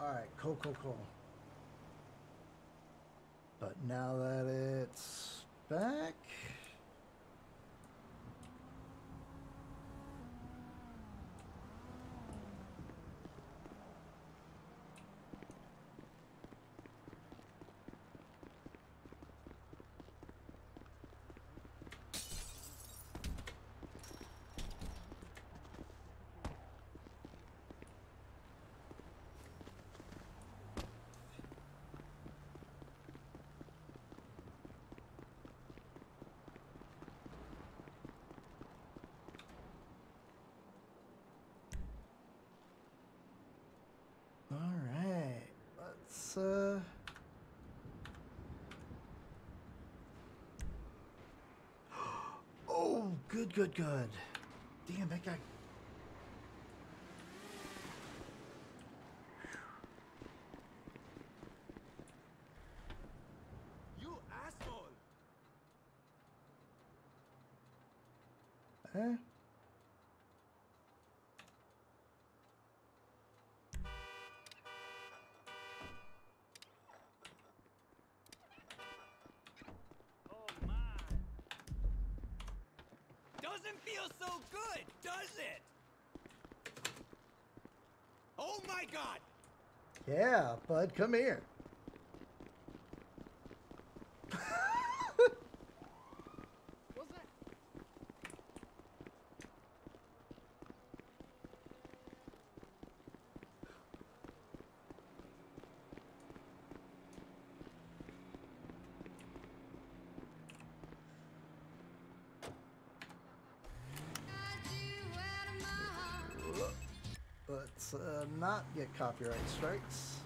Alright, cool, cool, cool. But now that it's back. uh oh good good good. Damn that guy Doesn't feel so good, does it? Oh my god! Yeah, bud, come here. Let's uh, not get copyright strikes.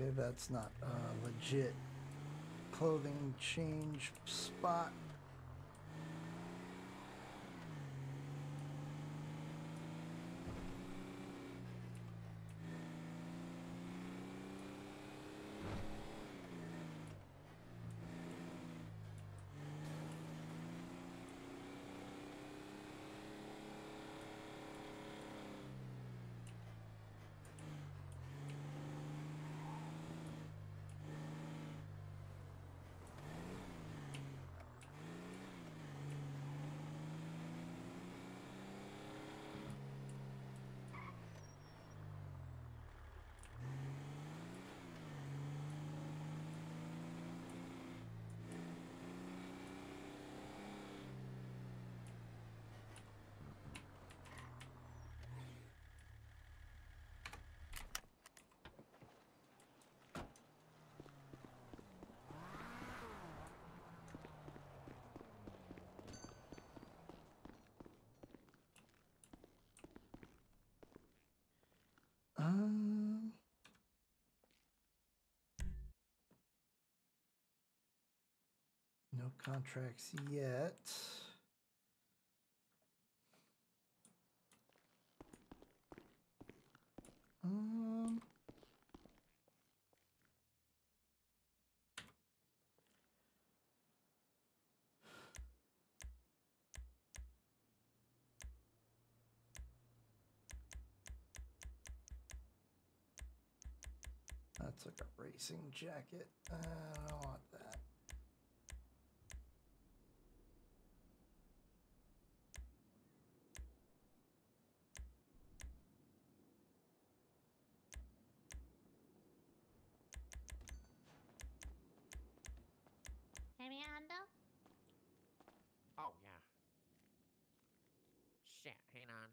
Okay, that's not a legit clothing change spot. Contracts yet. Um, that's like a racing jacket. Uh, I don't want that. Hey, Miranda? Shit. Hang on.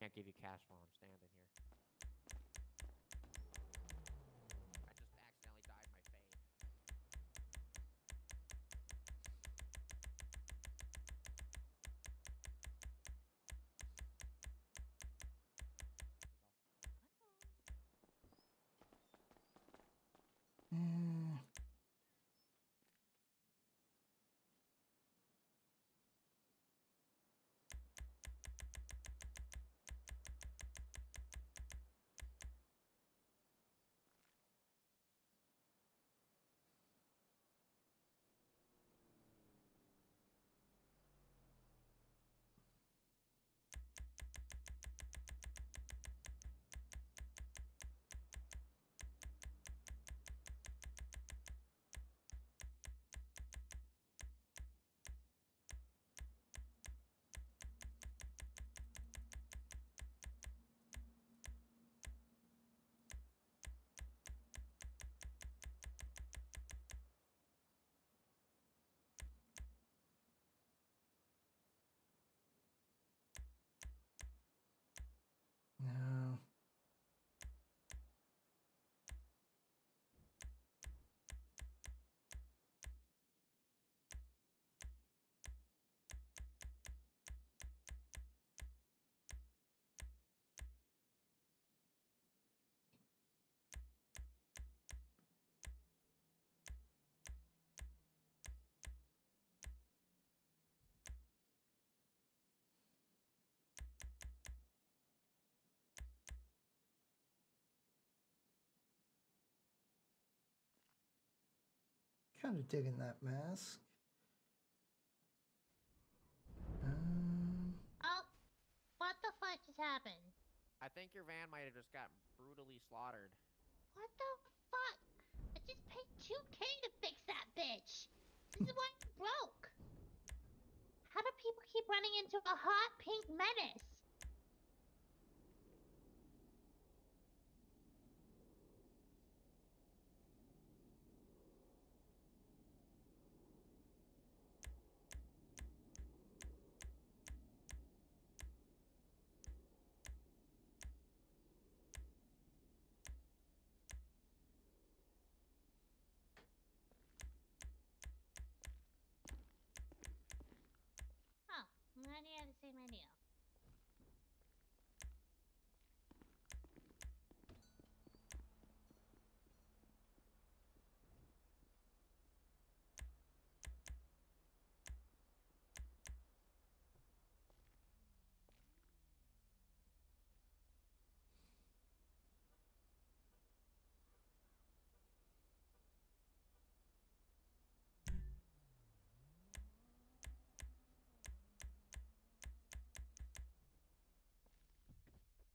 Can't give you cash while I'm standing here. I just accidentally dyed my fade. Mm. No. Kind of digging that mask. Um, Oh, what the fuck just happened? I think your van might have just got brutally slaughtered. What the fuck? I just paid 2k to fix that bitch. This is why it broke. How do people keep running into a hot pink menace? Oh, I'm glad you had the same idea.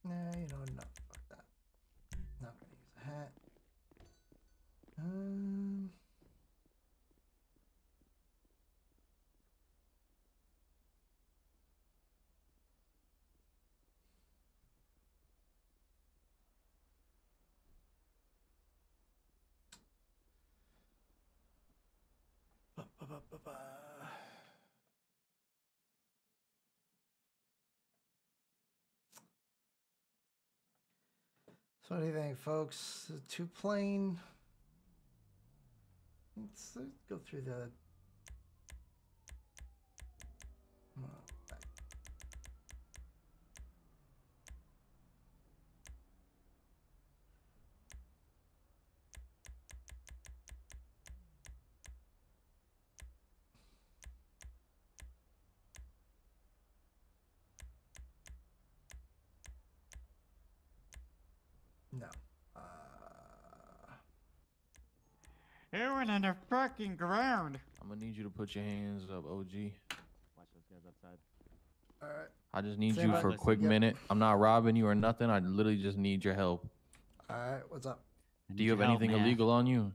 Nah, you know, no, fuck that. Not gonna use a hat. Um. Ba, ba, ba, ba, ba. So what do you think, folks? Too plain? Let's uh, go through the. Oh, back. No. Uh, It went on the fucking ground. I'm gonna need you to put your hands up, OG. Watch those guys outside. all right. I just need Stand you for a quick Yep. minute. I'm not robbing you or nothing. I literally just need your help. All right. What's up? Do you have anything illegal on you?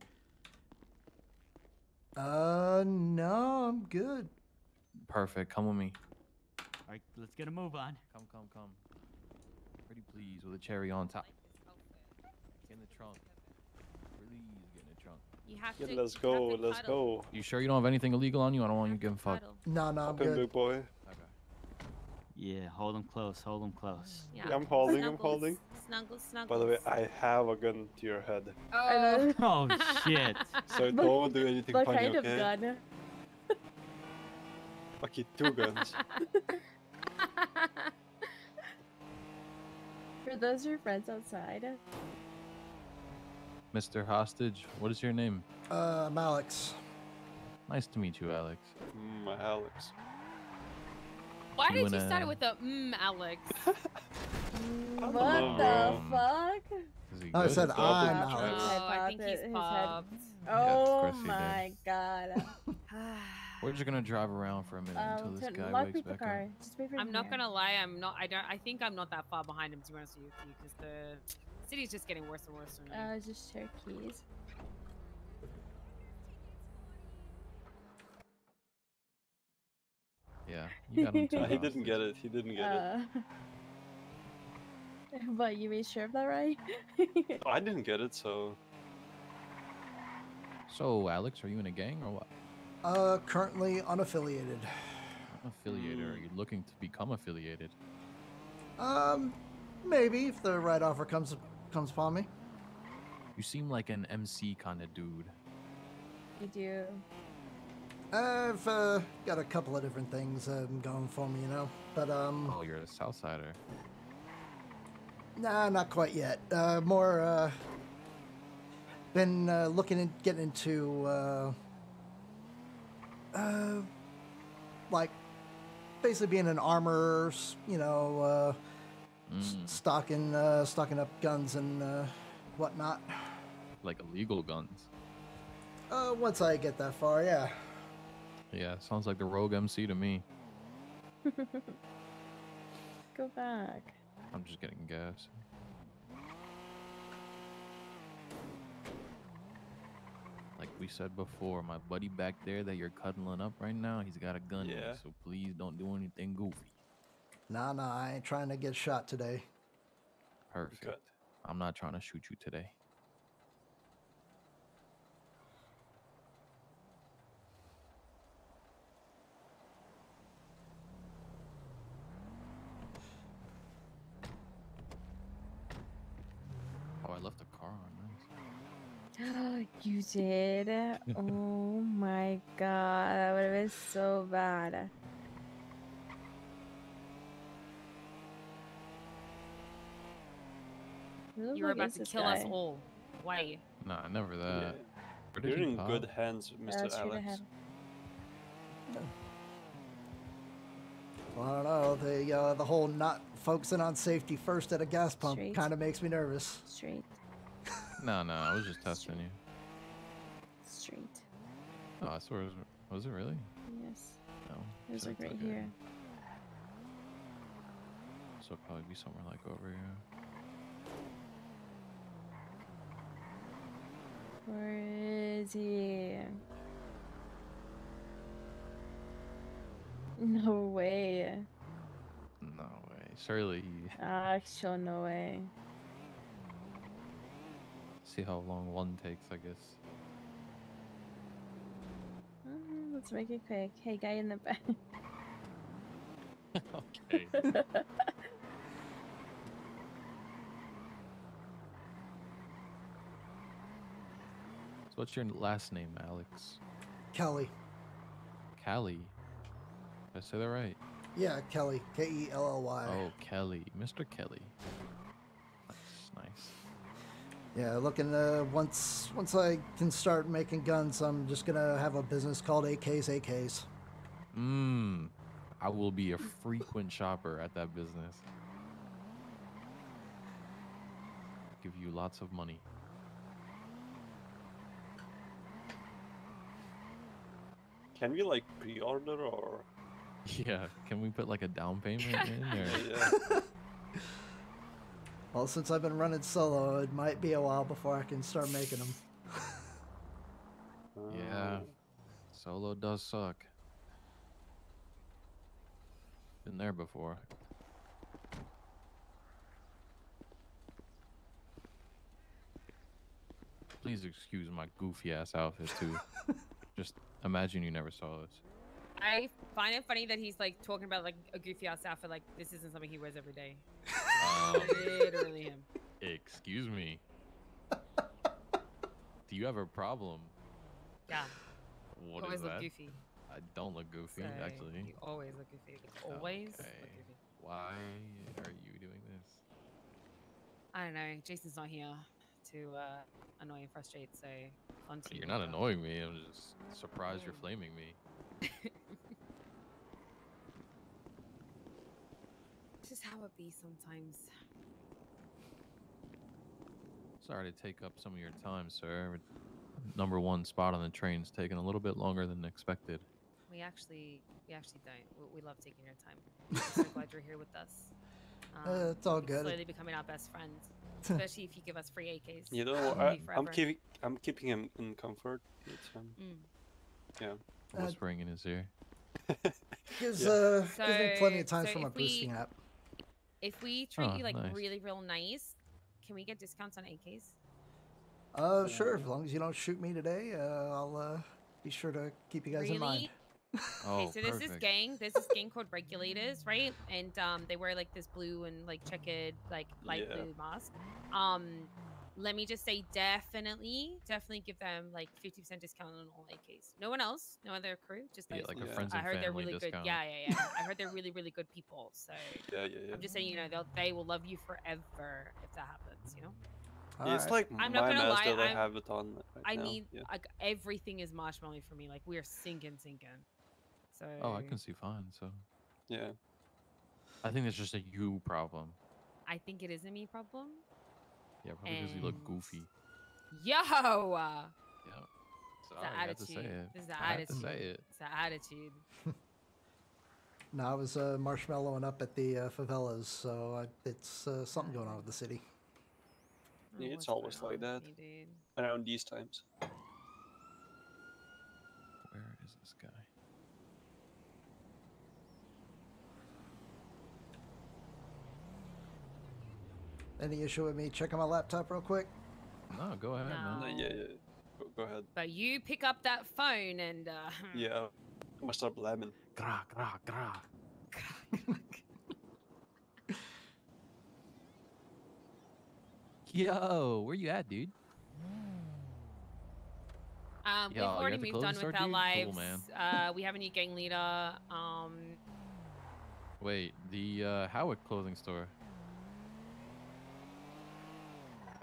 Uh, no, I'm good. Perfect. Come with me. Alright, let's get a move on. Come, come, come. Pretty please with a cherry on top. In the trunk. Please get in the trunk. You have Yeah, to. let's go, let's go. You sure you don't have anything illegal on you? I don't want you getting fucked. Title. No, no, I'm Okay, good. big boy. Okay. Yeah, hold him close. Hold him close. Yeah, I'm holding, I'm holding. Snuggles, snuggles. By the way, I have a gun to your head. Oh. Oh shit. So don't do anything What funny, kind of okay? gun? Okay, two guns. Were those your friends outside? Mr. Hostage, what is your name? Uh, I'm Alex. Nice to meet you, Alex. Mm, Alex. Why You did you start it with a mm, Alex? What know. the fuck? Is he I said Stop I'm it. Alex. Oh, I think His he's head- his head- popped. Oh course my god. We're just gonna drive around for a minute until Um, this guy wakes back car. up. Just wait for I'm not here. gonna lie. I'm not. I don't. I think I'm not that far behind him. To be honest with you, because the city's just getting worse and worse for me. Uh, just share keys. Yeah, you got him too. He didn't get it. He didn't get Uh, but you made sure of that, right? it. I didn't get it, so So, Alex, are you in a gang or what? Uh, currently unaffiliated. Unaffiliated. Are you looking to become affiliated? Um, maybe if the right offer comes comes upon me. You seem like an MC kind of dude. you do. I've uh, got a couple of different things um, going for me, you know. But um, Oh, you're a Southsider. nah, not quite yet. Uh, more uh, been uh, looking at getting into uh, uh, like basically being an armor, you know, uh, s- Mm, stocking uh, stocking up guns and uh, whatnot. like illegal guns. Uh, once I get that far, yeah. Yeah, sounds like the rogue MC to me. Go back. I'm just getting gas. Like we said before, my buddy back there that you're cuddling up right now, he's got a gun. in, Yeah. So please don't do anything goofy. Nah, nah, I ain't trying to get shot today. Perfect. good. I'm not trying to shoot you today. Oh, I left the car on. Nice. you did? oh my god, that would have been so bad. Who You were fuck about to this kill us all. Why? Nah, never that. Yeah. You're he in pop? good hands, Uh, Mr. straight Alex. ahead. Well, I don't know. The uh, the whole not focusing on safety first at a gas pump kind of makes me nervous. Straight. No, no, I was just testing you. Straight. Oh, I swear, was, was it really? Yes. No. It was like right okay. here. So it'll probably be somewhere like over here. Where is he? No way. No way. Surely. he- Actual no way. See how long one takes, I guess. Mm, Let's make it quick. Hey, guy in the back. okay. So what's your last name, Alex? Kelly. Kelly. Did I say that right? Yeah, Kelly. K E L L Y. Oh, Kelly. Mr. Kelly. Nice, nice. Yeah, looking uh once once I can start making guns, I'm just gonna have a business called AKs AKs. Mmm. I will be a frequent shopper at that business. Give you lots of money. Can we like pre-order or? Yeah. Can we put like a down payment in? Or... Well, since I've been running solo, it might be a while before I can start making them. Yeah. Um. Solo does suck. Been there before. Please excuse my goofy ass outfit too. Just imagine you never saw this. I find it funny that he's like talking about like a goofy ass outfit. Like this isn't something he wears every day. Um, Literally him. excuse me. Do you have a problem? Yeah. What always is look that? goofy. I don't look goofy, So, actually. You always look goofy. Always look goofy. Why are you doing this? I don't know. Jason's not here to uh, annoy and frustrate. So on to You're you, not bro. annoying me. I'm just surprised you're flaming me. It's just how it be sometimes. Sorry to take up some of your time, sir. Number one spot on the train's taking a little bit longer than expected. We actually, we actually don't. We, we love taking your time. We're so glad you're here with us. Um, Uh, it's all good. Slowly becoming our best friends, especially if you give us free AKs. You know, We'll I, be I'm keeping I'm keeping him in comfort. It's, um, Mm. Yeah. Whispering in his ear. Gives, Yeah. uh, gives me plenty of So- times so for my if we- boosting app. If we treat Oh, you like nice. really, real nice, can we get discounts on AKs? Uh, sure. As long as you don't shoot me today, uh, I'll uh, be sure to keep you guys in mind. Oh, okay, so this is perfect. gang. This is gang called Regulators, right? And um, they wear like this blue and like checkered, like light Yeah. blue mask. Um, let me just say, definitely, definitely give them like fifty percent discount on all AKs. No one else, no other crew, just Yeah, those like a two. friends I heard they're really discount. good. Yeah, yeah, yeah. I heard they're really, really good people. So Yeah, yeah, yeah. I'm just saying, you know, they'll they will love you forever if that happens. You know. Yeah, it's like I'm my not gonna mask lie. that I I'm- have it on. Right I now. need Yeah. like everything is marshmallow for me. Like we are sinking, sinking. So. Oh, I can see fine. So Yeah. I think it's just a you problem. I think it is a me problem. Yeah, probably because you look goofy. Yo, uh, Yeah. the Sorry, I had to attitude. say it. This is the I attitude. to it. It's the attitude. No, I was uh, marshmallowing up at the uh, favelas, so uh, it's uh, something going on with the city. Yeah, it's always like that me, around these times. Where is this guy? Any issue with me checking my laptop real quick? No, go ahead, No, man. yeah, yeah. Go, go ahead. But you pick up that phone and uh, Yeah. I must start blabbing. Gra, gra, gra. Yo, where you at, dude? Um, Yo, we've already moved on with store, our dude? Cool, lives. man. Uh, we have a new gang leader. Um, Wait, the uh, Howard clothing store.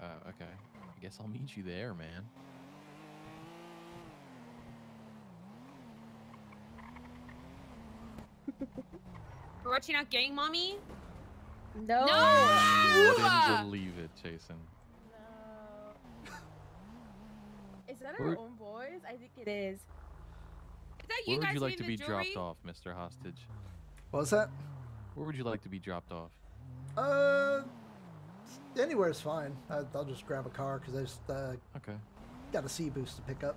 Uh, okay. I guess I'll meet you there, man. we're watching out, gang mommy. No. Wouldn't believe it, Jason. Is that Where- our own boys? I think it is. Is that you Where you would you like to be jewelry? dropped off, Mr. Hostage? What was that? Where would you like to be dropped off? Uh, anywhere's fine. I, I'll just grab a car because I just uh, Okay, got a C boost to pick up.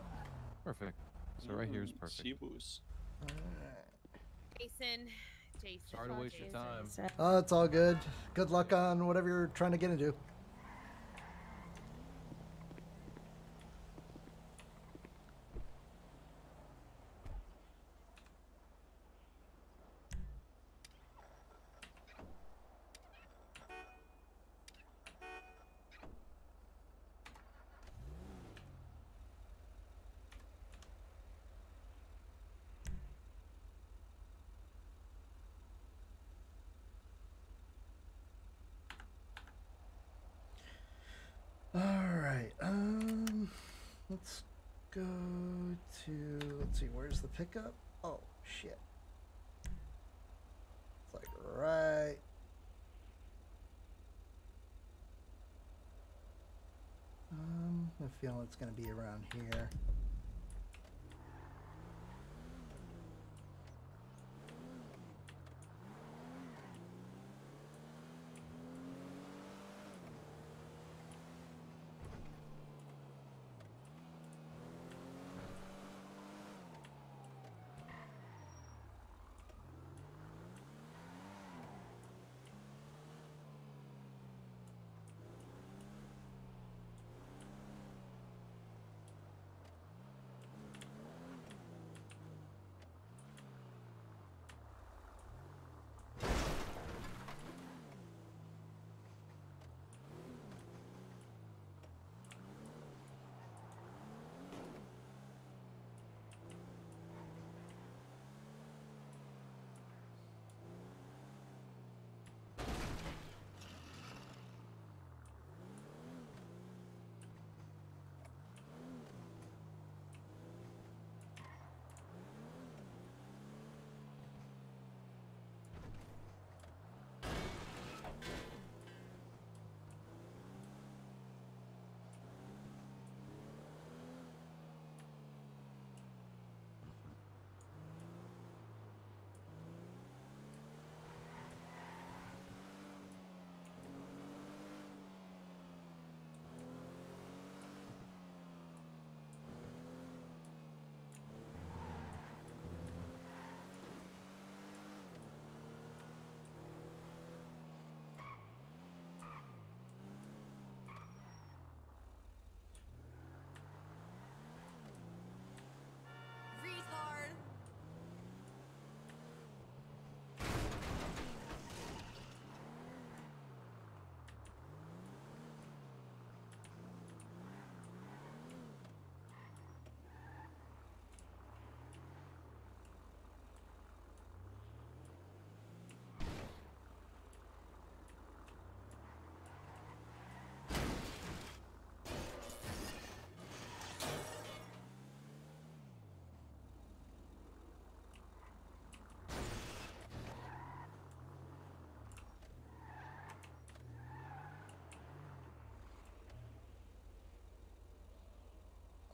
perfect. So right here is Mm, perfect. Cebus. Jason. Jason. Sorry to waste your time. Oh, it's all good. Good luck on whatever you're trying to get into. All right. Um, let's go to. Let's see. Where's the pickup? Oh shit. It's like right. Um, I feel it's gonna be around here.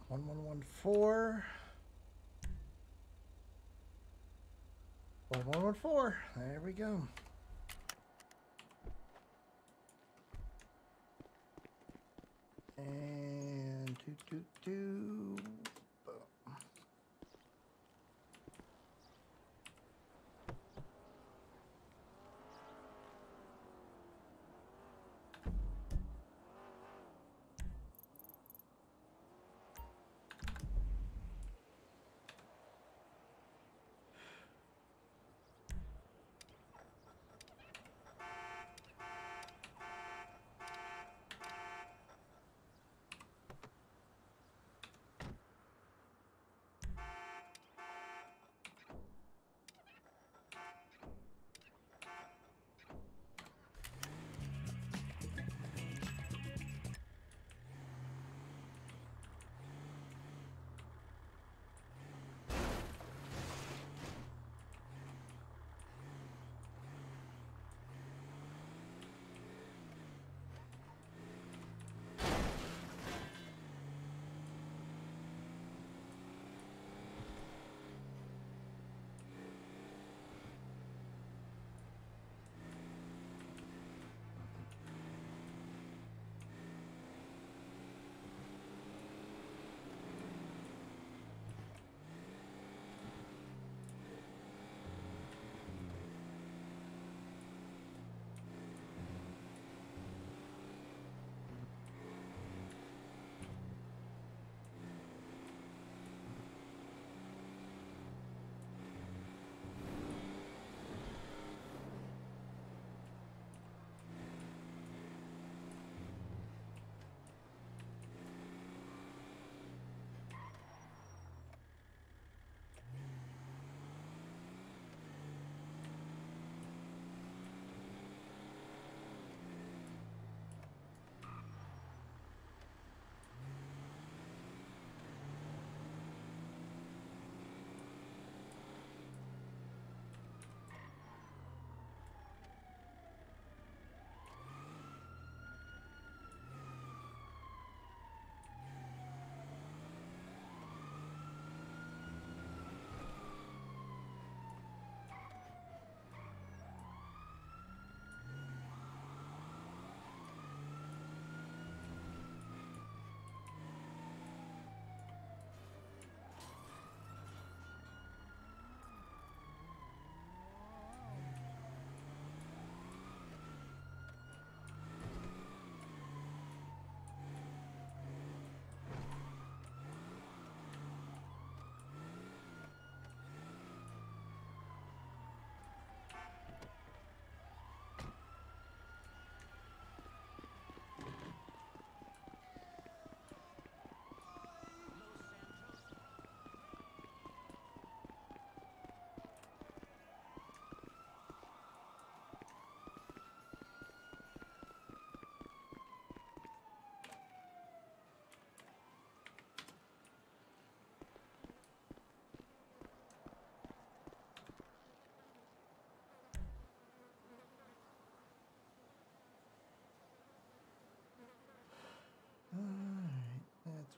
One one one four. One one one four. There we go. And two two two.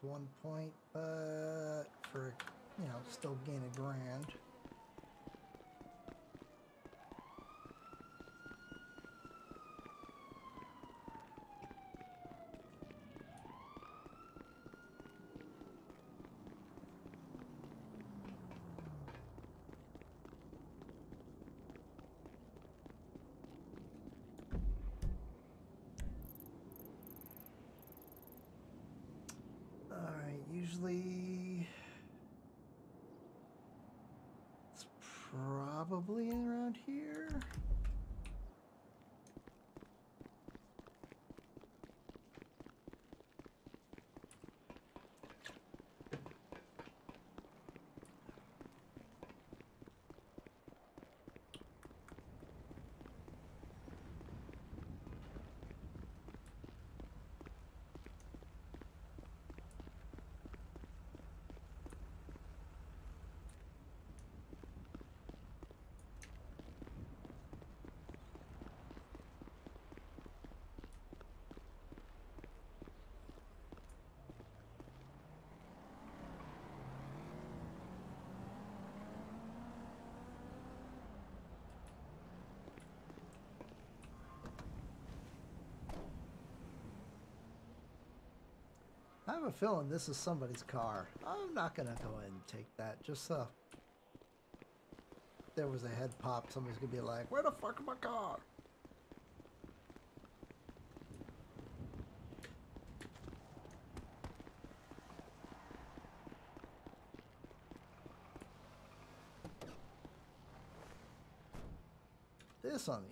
One point, but for, you know, still gain a grand. I have a feeling this is somebody's car. I'm not gonna go ahead and take that. Just so there was a head pop, somebody's gonna be like, "Where the fuck is my car?" This, on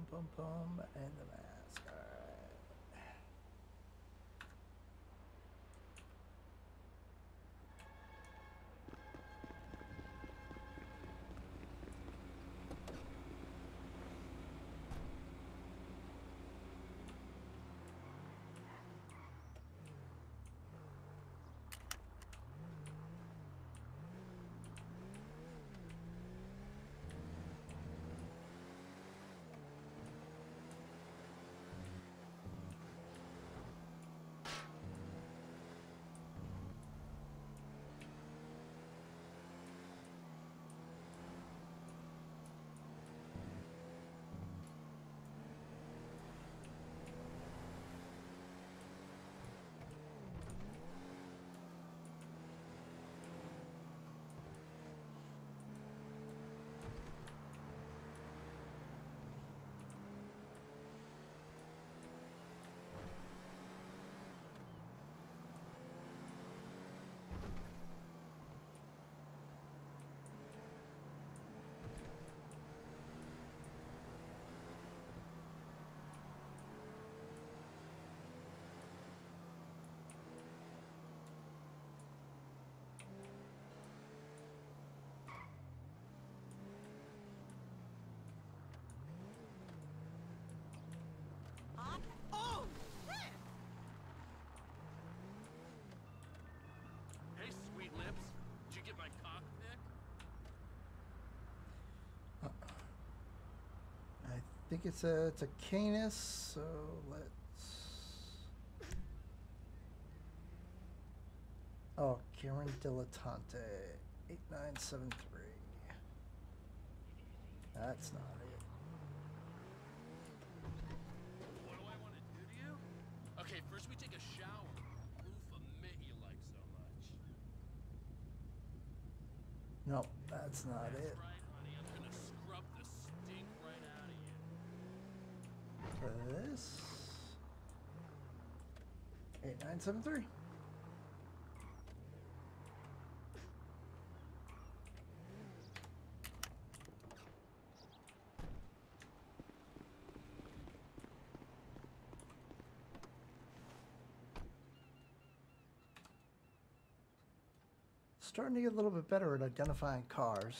Bum bum bum and the mask. Alright. Oh, shit! Hey, sweet lips. Did you get my cock pic? I think it's a it's a Canis, so let's. Oh, Karin Dilettante, eight nine seven three. That's not it. What do I want to do to you? Okay, first we take a shower. Proof of mitt you like so much. Nope, that's not it. Right, honey, I'm gonna scrub the stink right out of you. For this, eight nine seven three. Starting to get a little bit better at identifying cars.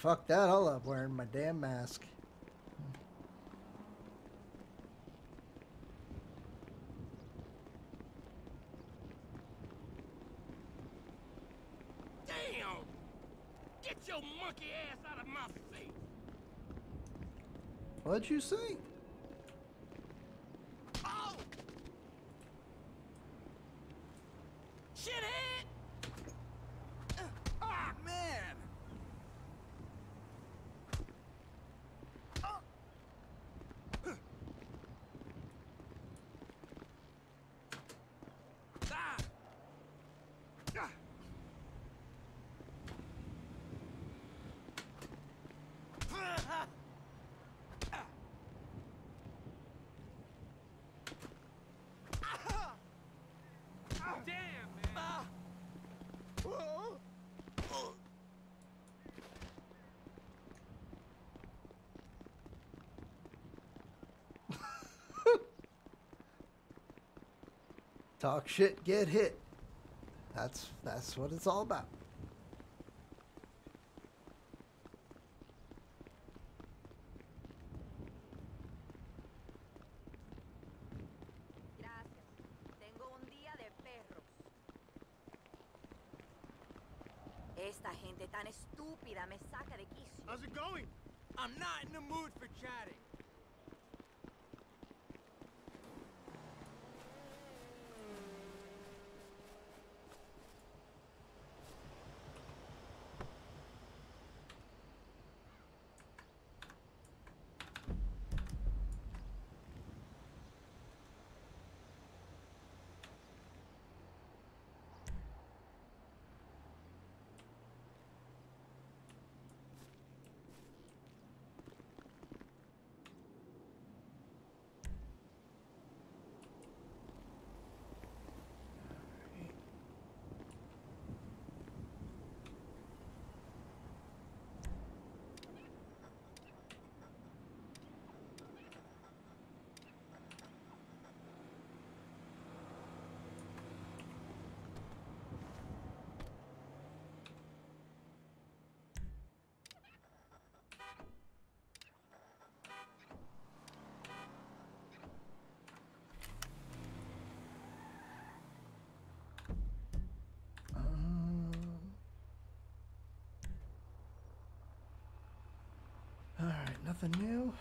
Fuck that. I'll up wearing my damn mask. Damn! Get your monkey ass out of my face! What'd you say? Oh! Shithead! Ah, man! Ah! Ah! Damn, man! Talk shit, get hit. That's that's what it's all about. Nothing new.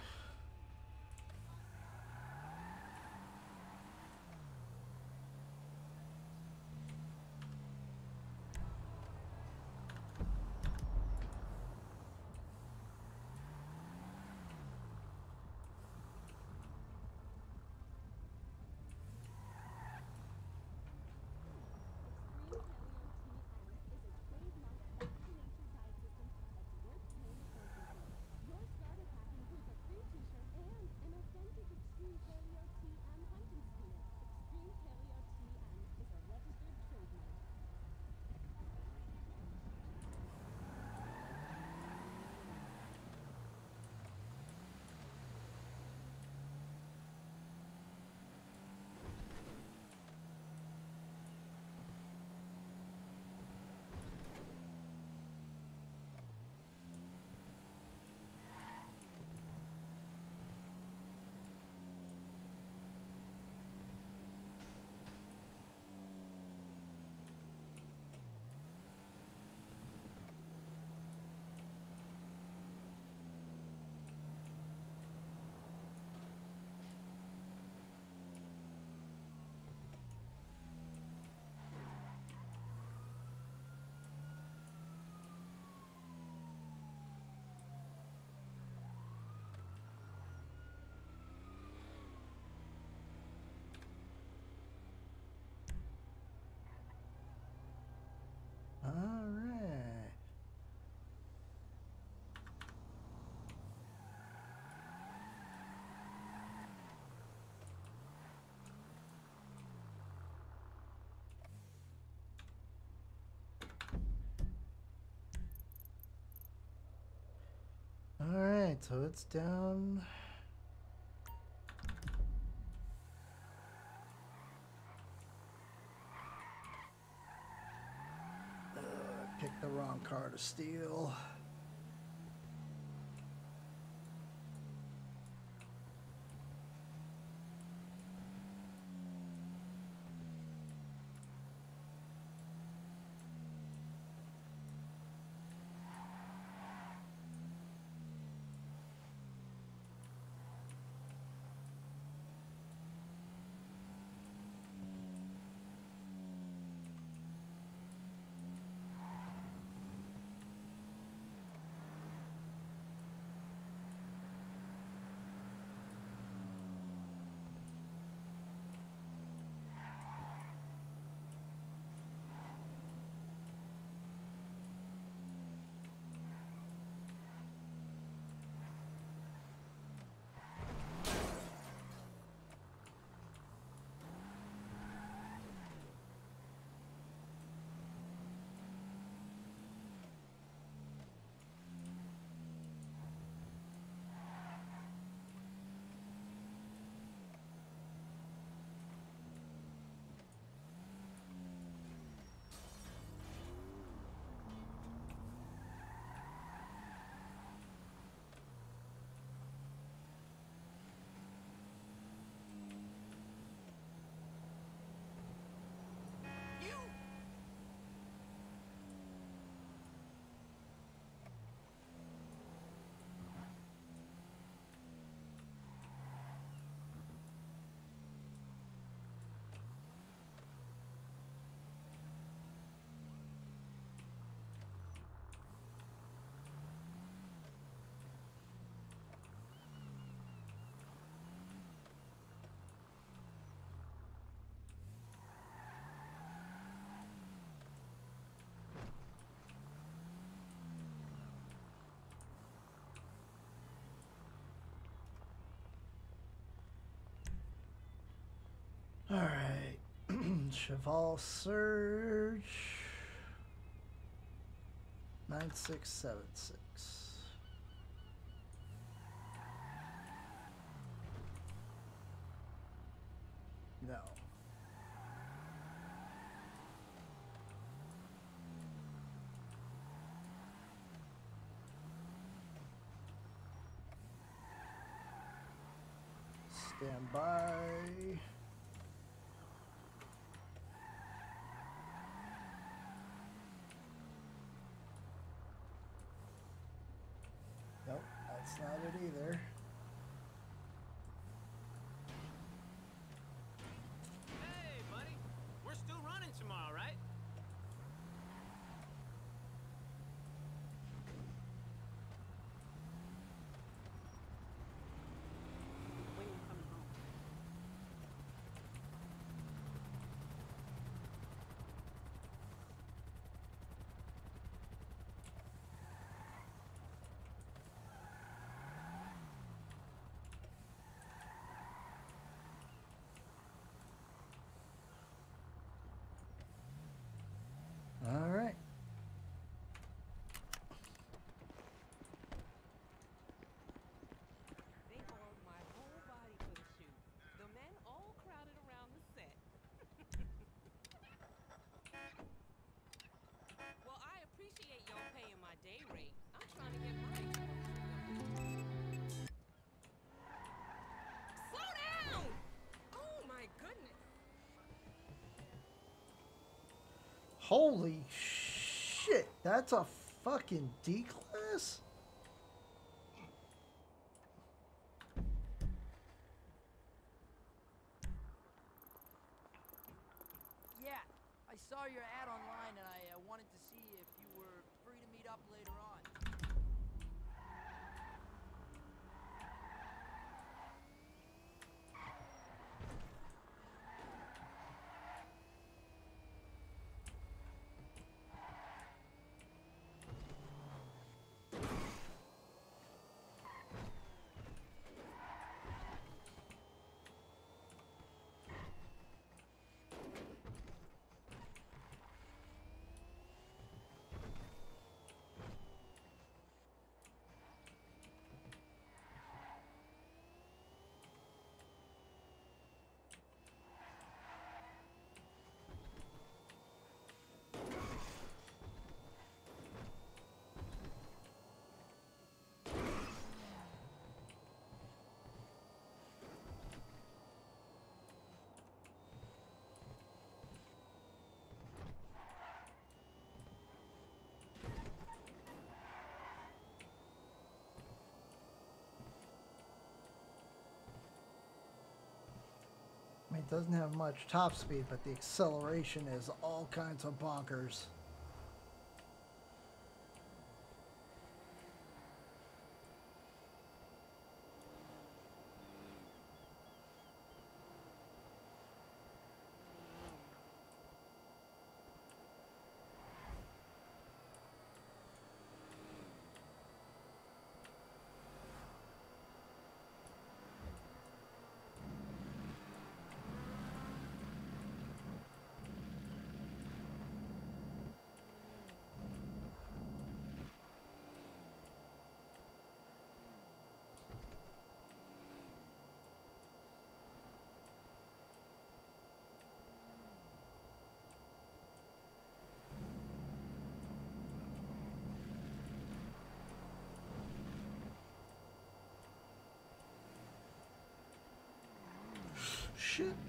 All right, so it's down. Uh, pick the wrong car to steal. All right. Cheval Surge. 9676. No. Stand by. Nope, that's not it either. Hey, buddy. We're still running tomorrow, right? When you coming home? All right. They borrowed my whole body for the shoot. The men all crowded around the set. well, I appreciate y'all paying my day rate. I'm trying to get my exposure. Slow down! Oh my goodness. Holy shit, that's a fucking D class? Yeah, I saw your ad online and I uh, wanted to see if you were free to meet up later on. I mean, it doesn't have much top speed, but the acceleration is all kinds of bonkers. Shit.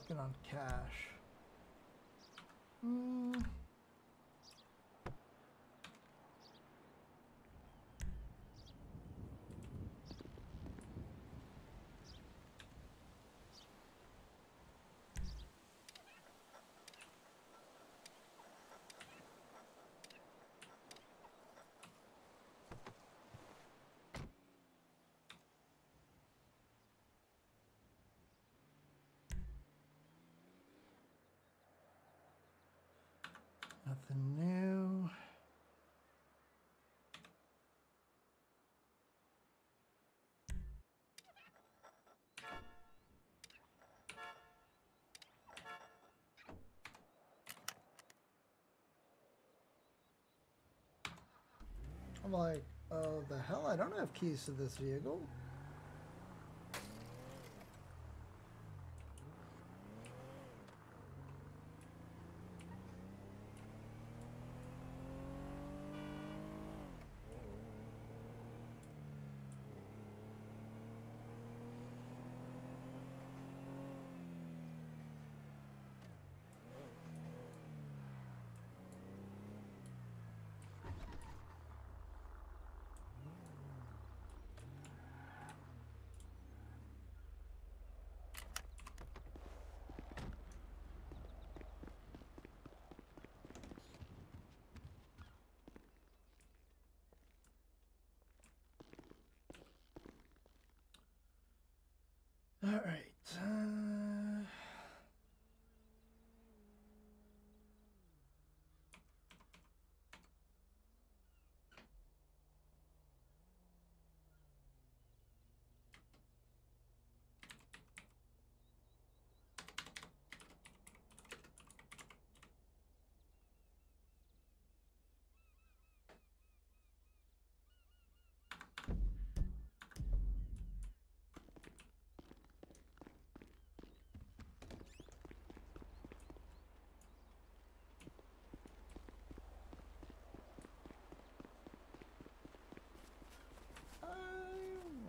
Get on cash. Hmm. New. I'm like, oh, the hell? I don't have keys to this vehicle. All right. Uh...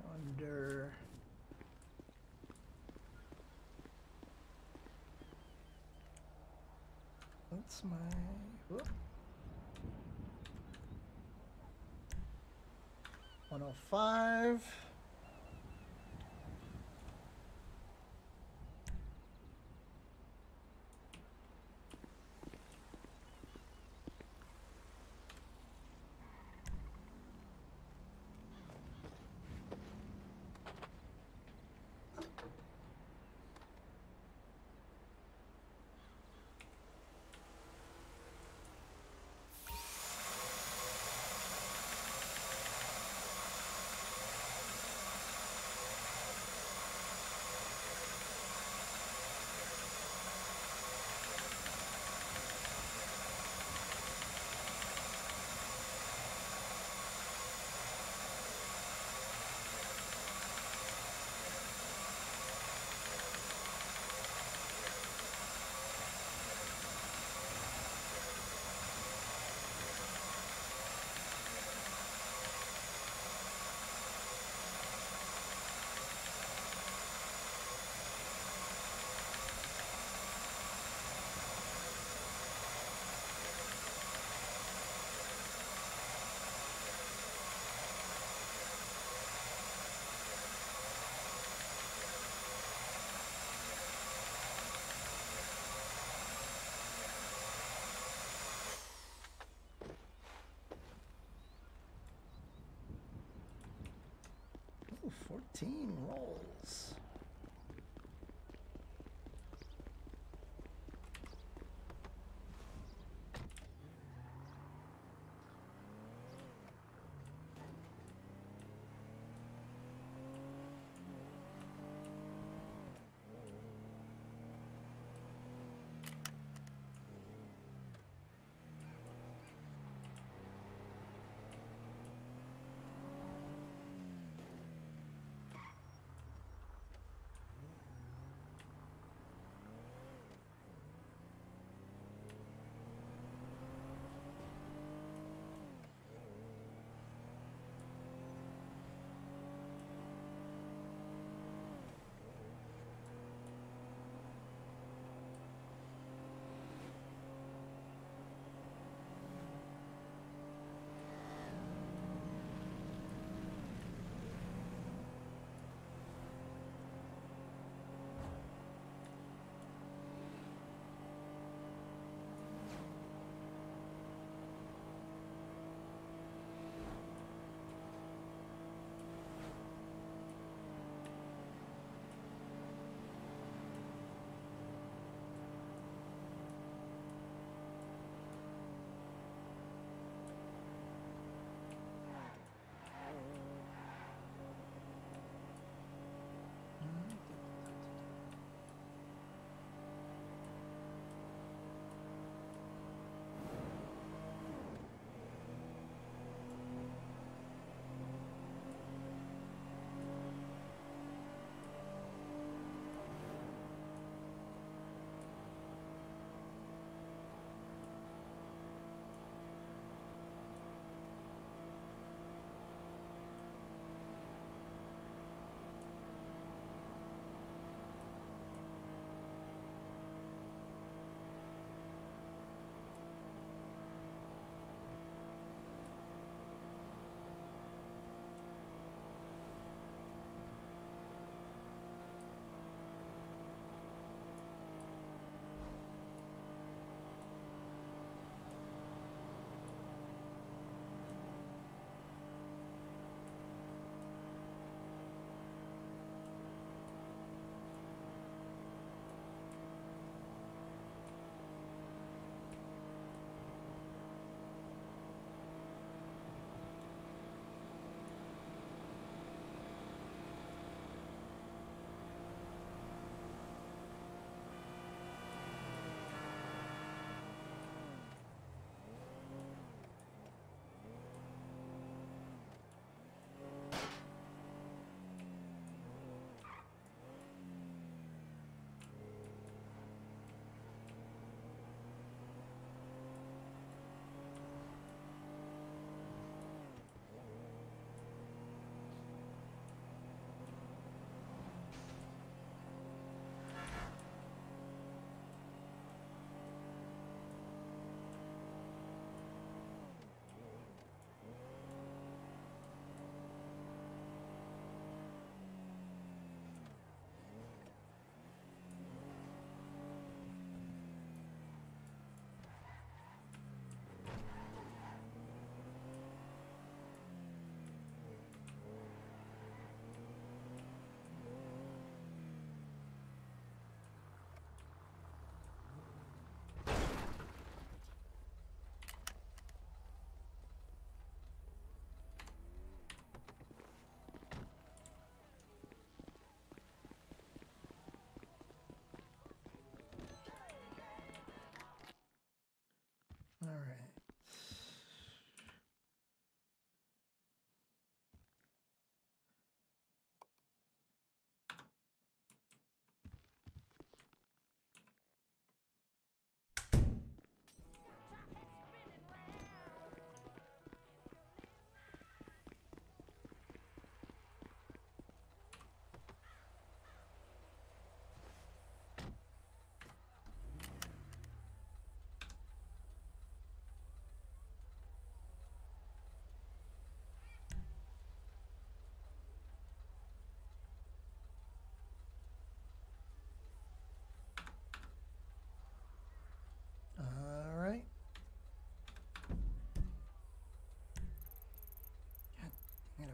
I wonder. That's my. Whoop. 105. Ooh, 14 rolls.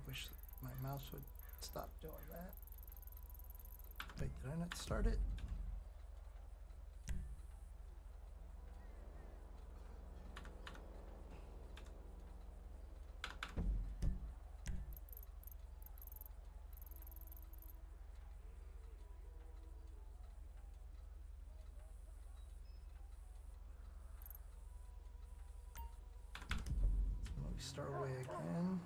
Wish my mouse would stop doing that. Wait, did I not start it? Let me start away again.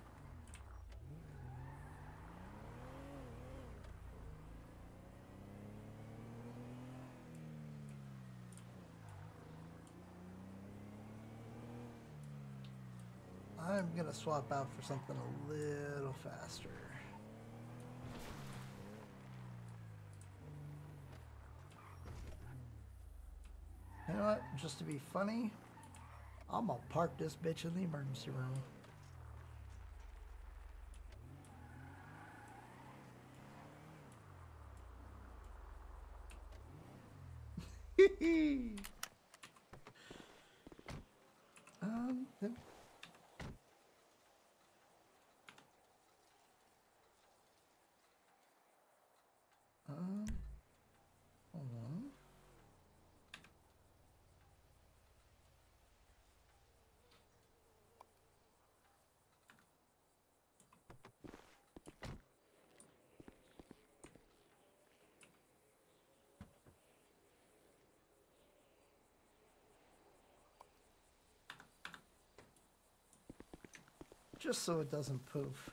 I'm gonna swap out for something a little faster. You know what? Just to be funny, I'm gonna park this bitch in the emergency room. um, yep. Um, hold on. Just so it doesn't poof.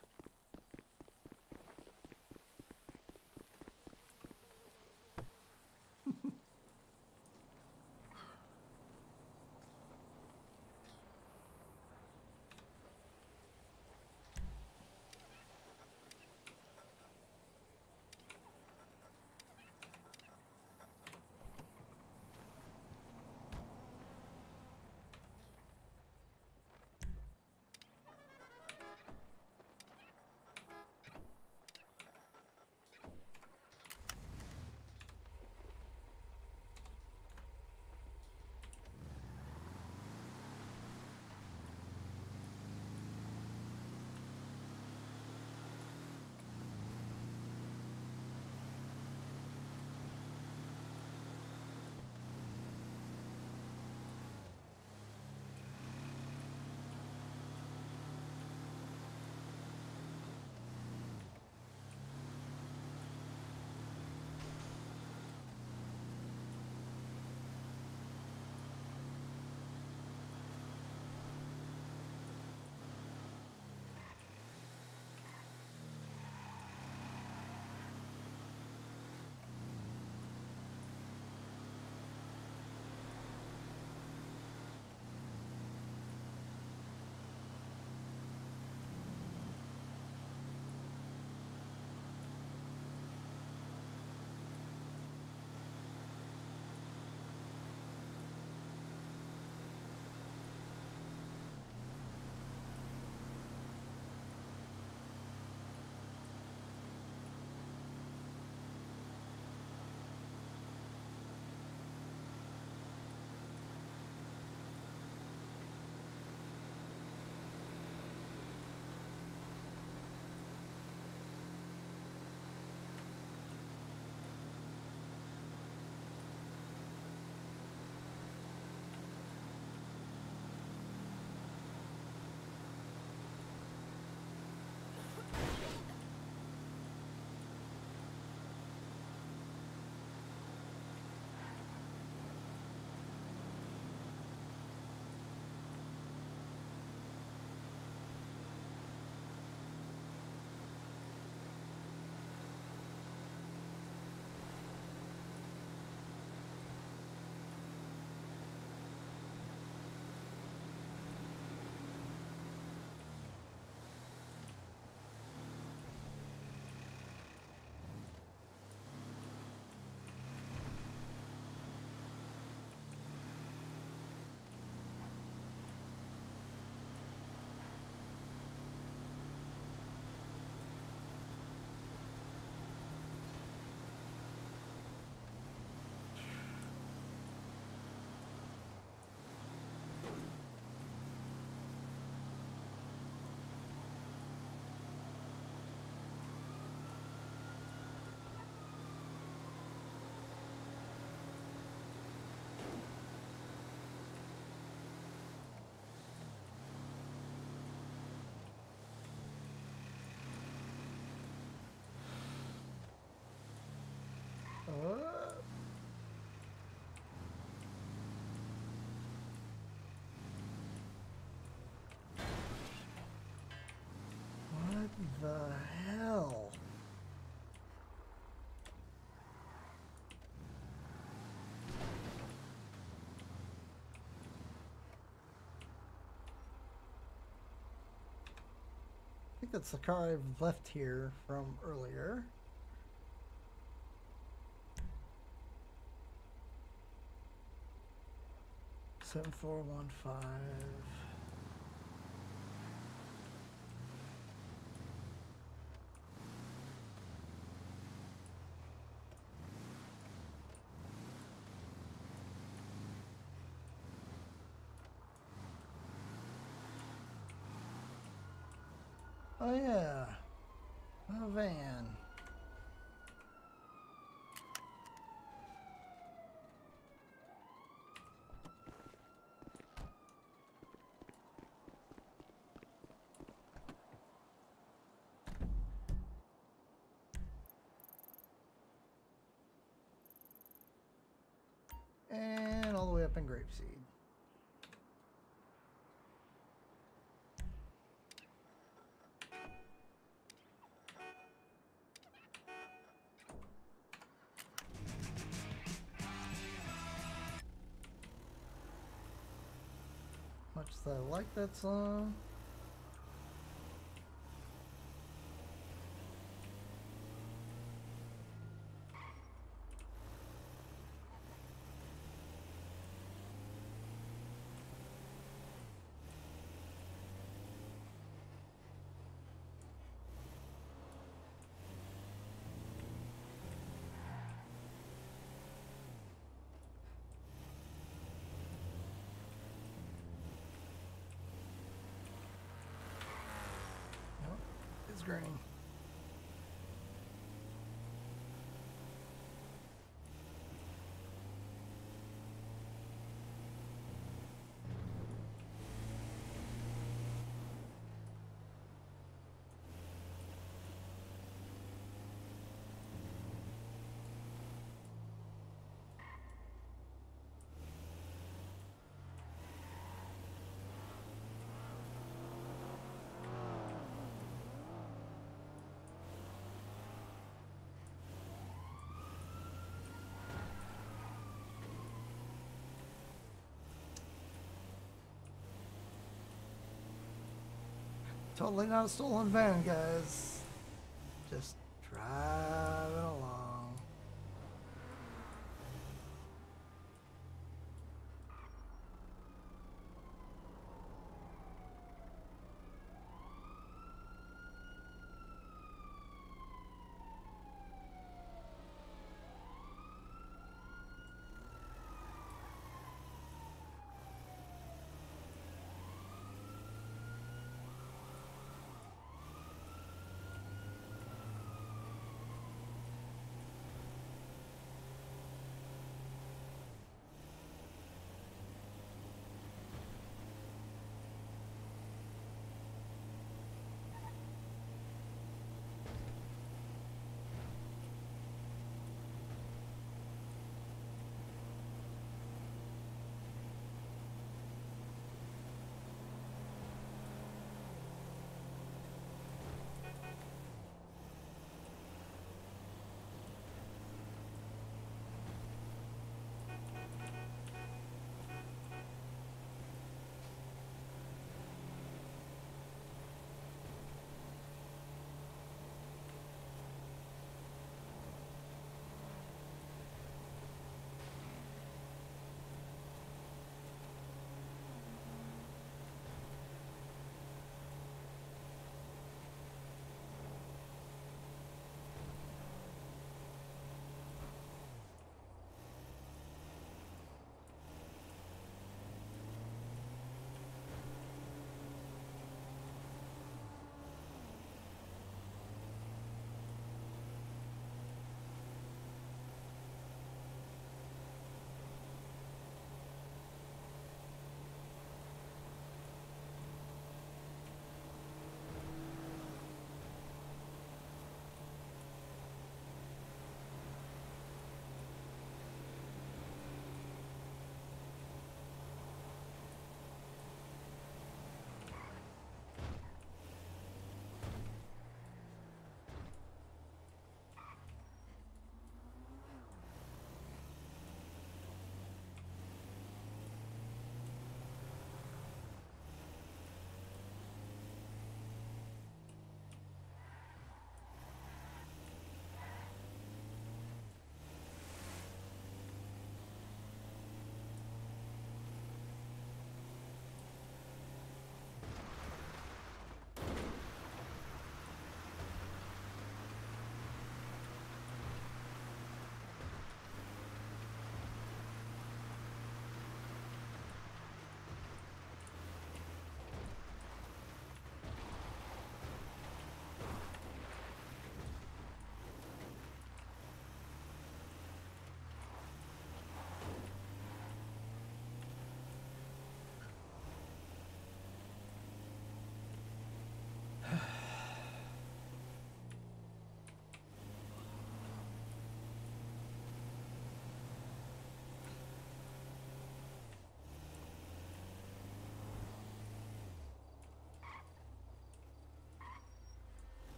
Think that's the car I've left here from earlier. Seven four one five. Oh yeah, oh, a van. And all the way up in Grapeseed. Much as I like that song. It's green. Totally not a stolen van, guys.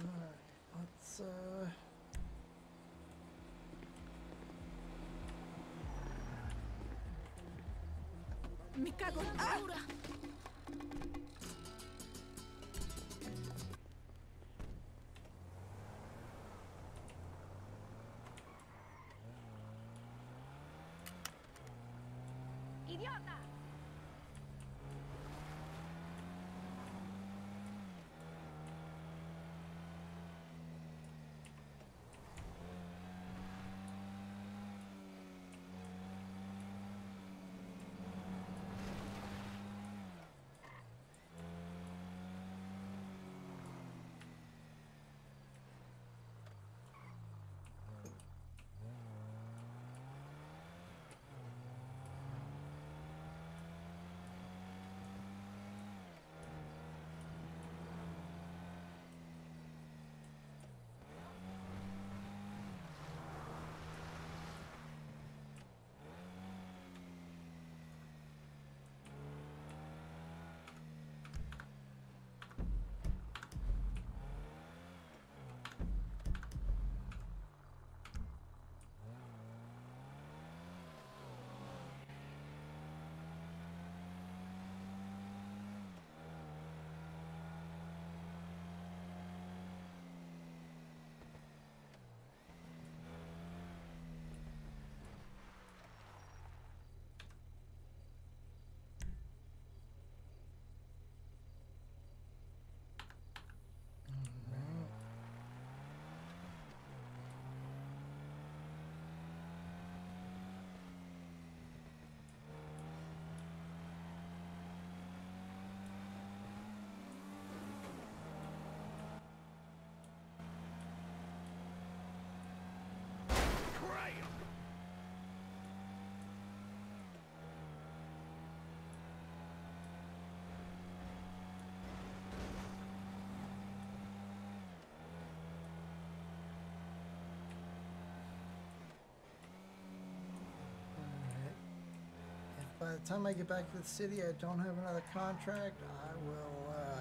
Alright, uh Me cago en la dura. ¡Idiota! By the time I get back to the city I don't have another contract, I will uh,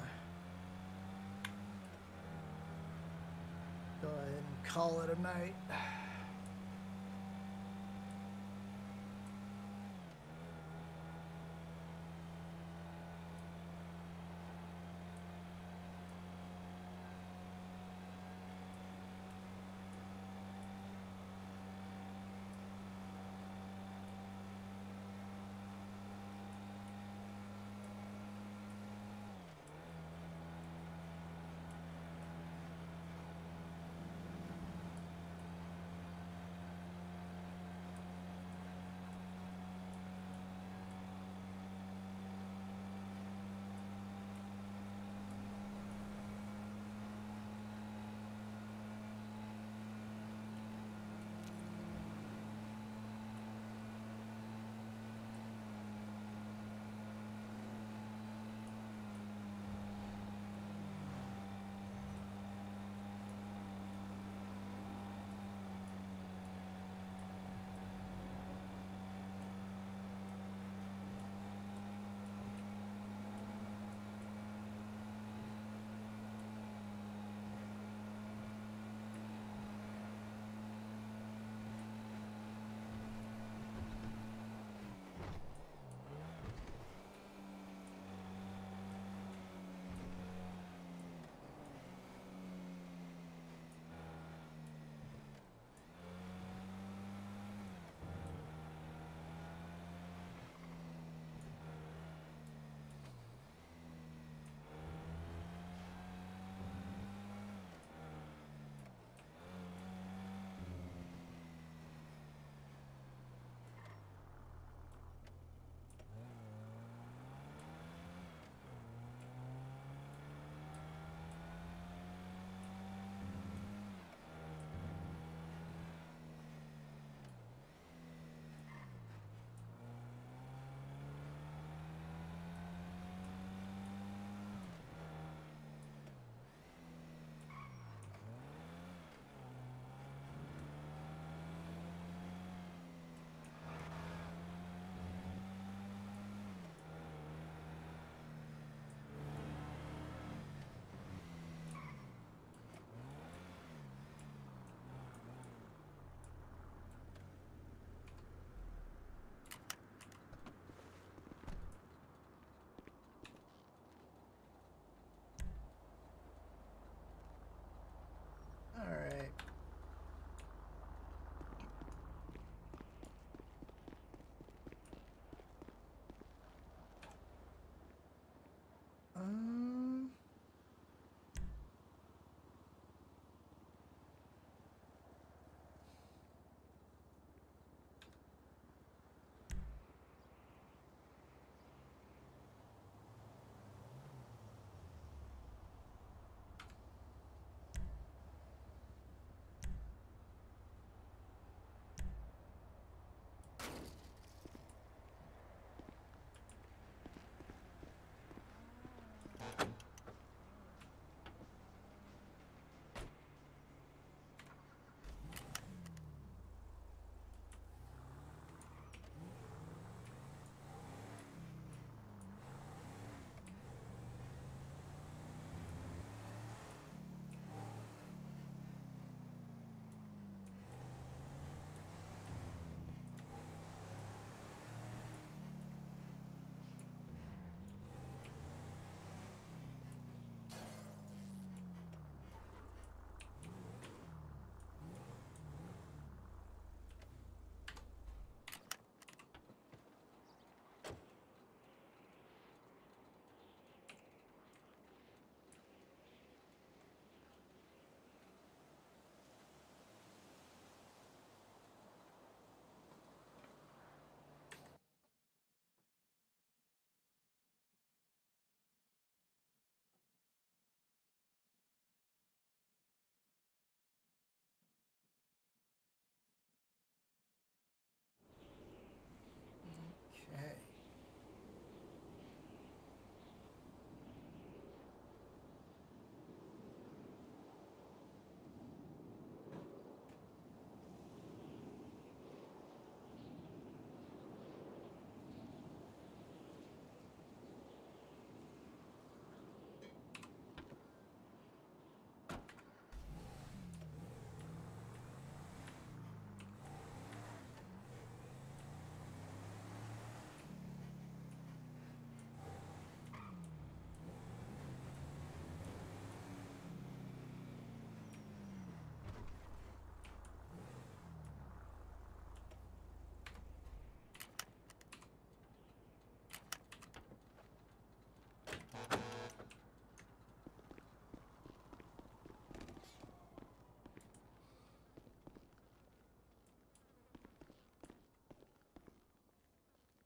go ahead and call it a night.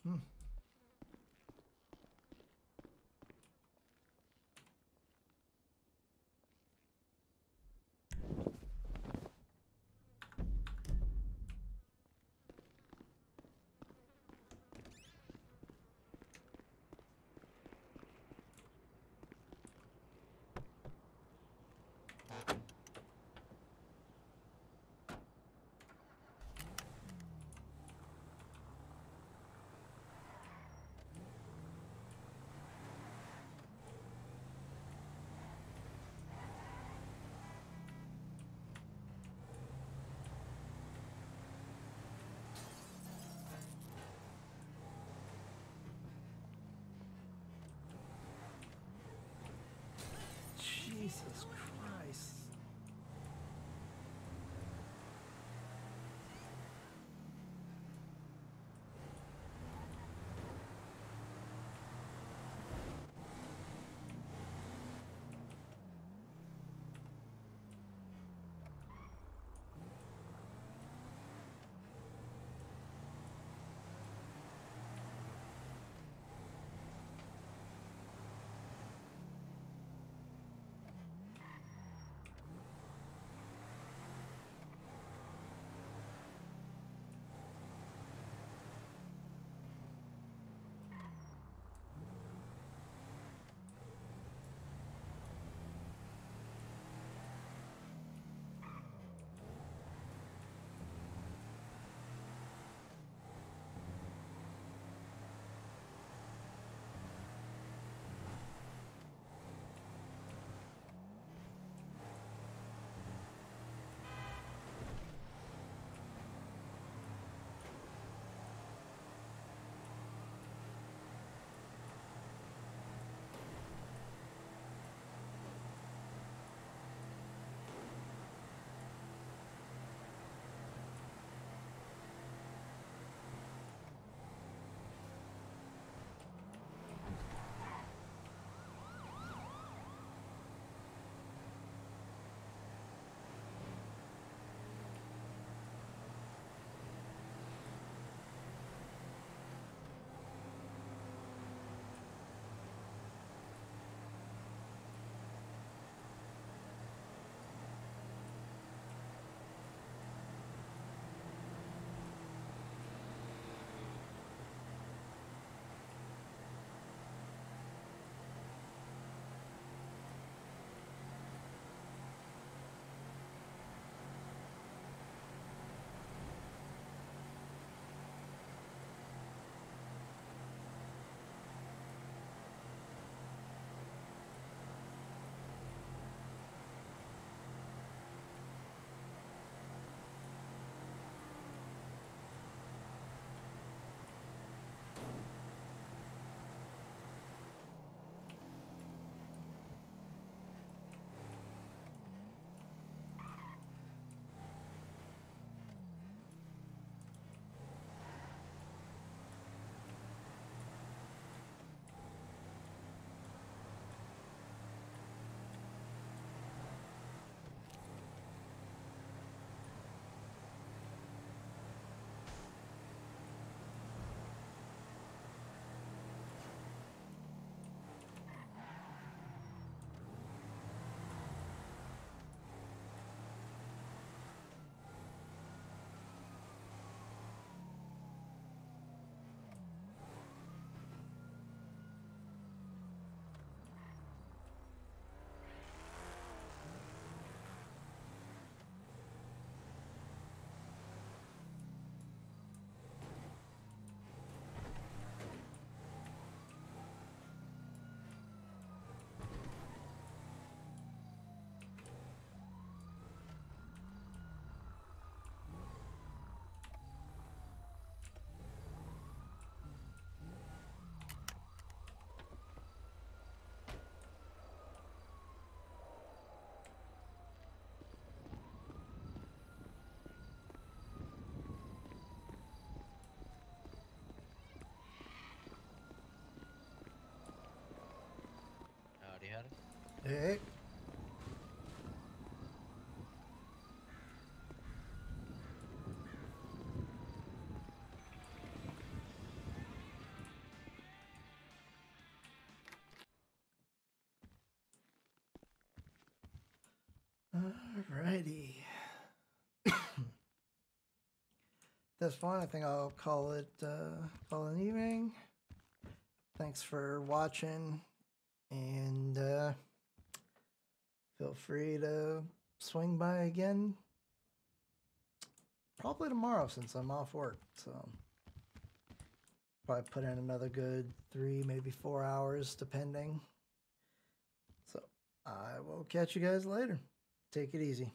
Hmm. Jesus Christ. Hey. Alrighty. That's fine. I think I'll call it uh, call it an evening. Thanks for watching, and uh, free to swing by again. Probably tomorrow since I'm off work. So probably put in another good three, maybe four hours, depending. So I will catch you guys later. Take it easy.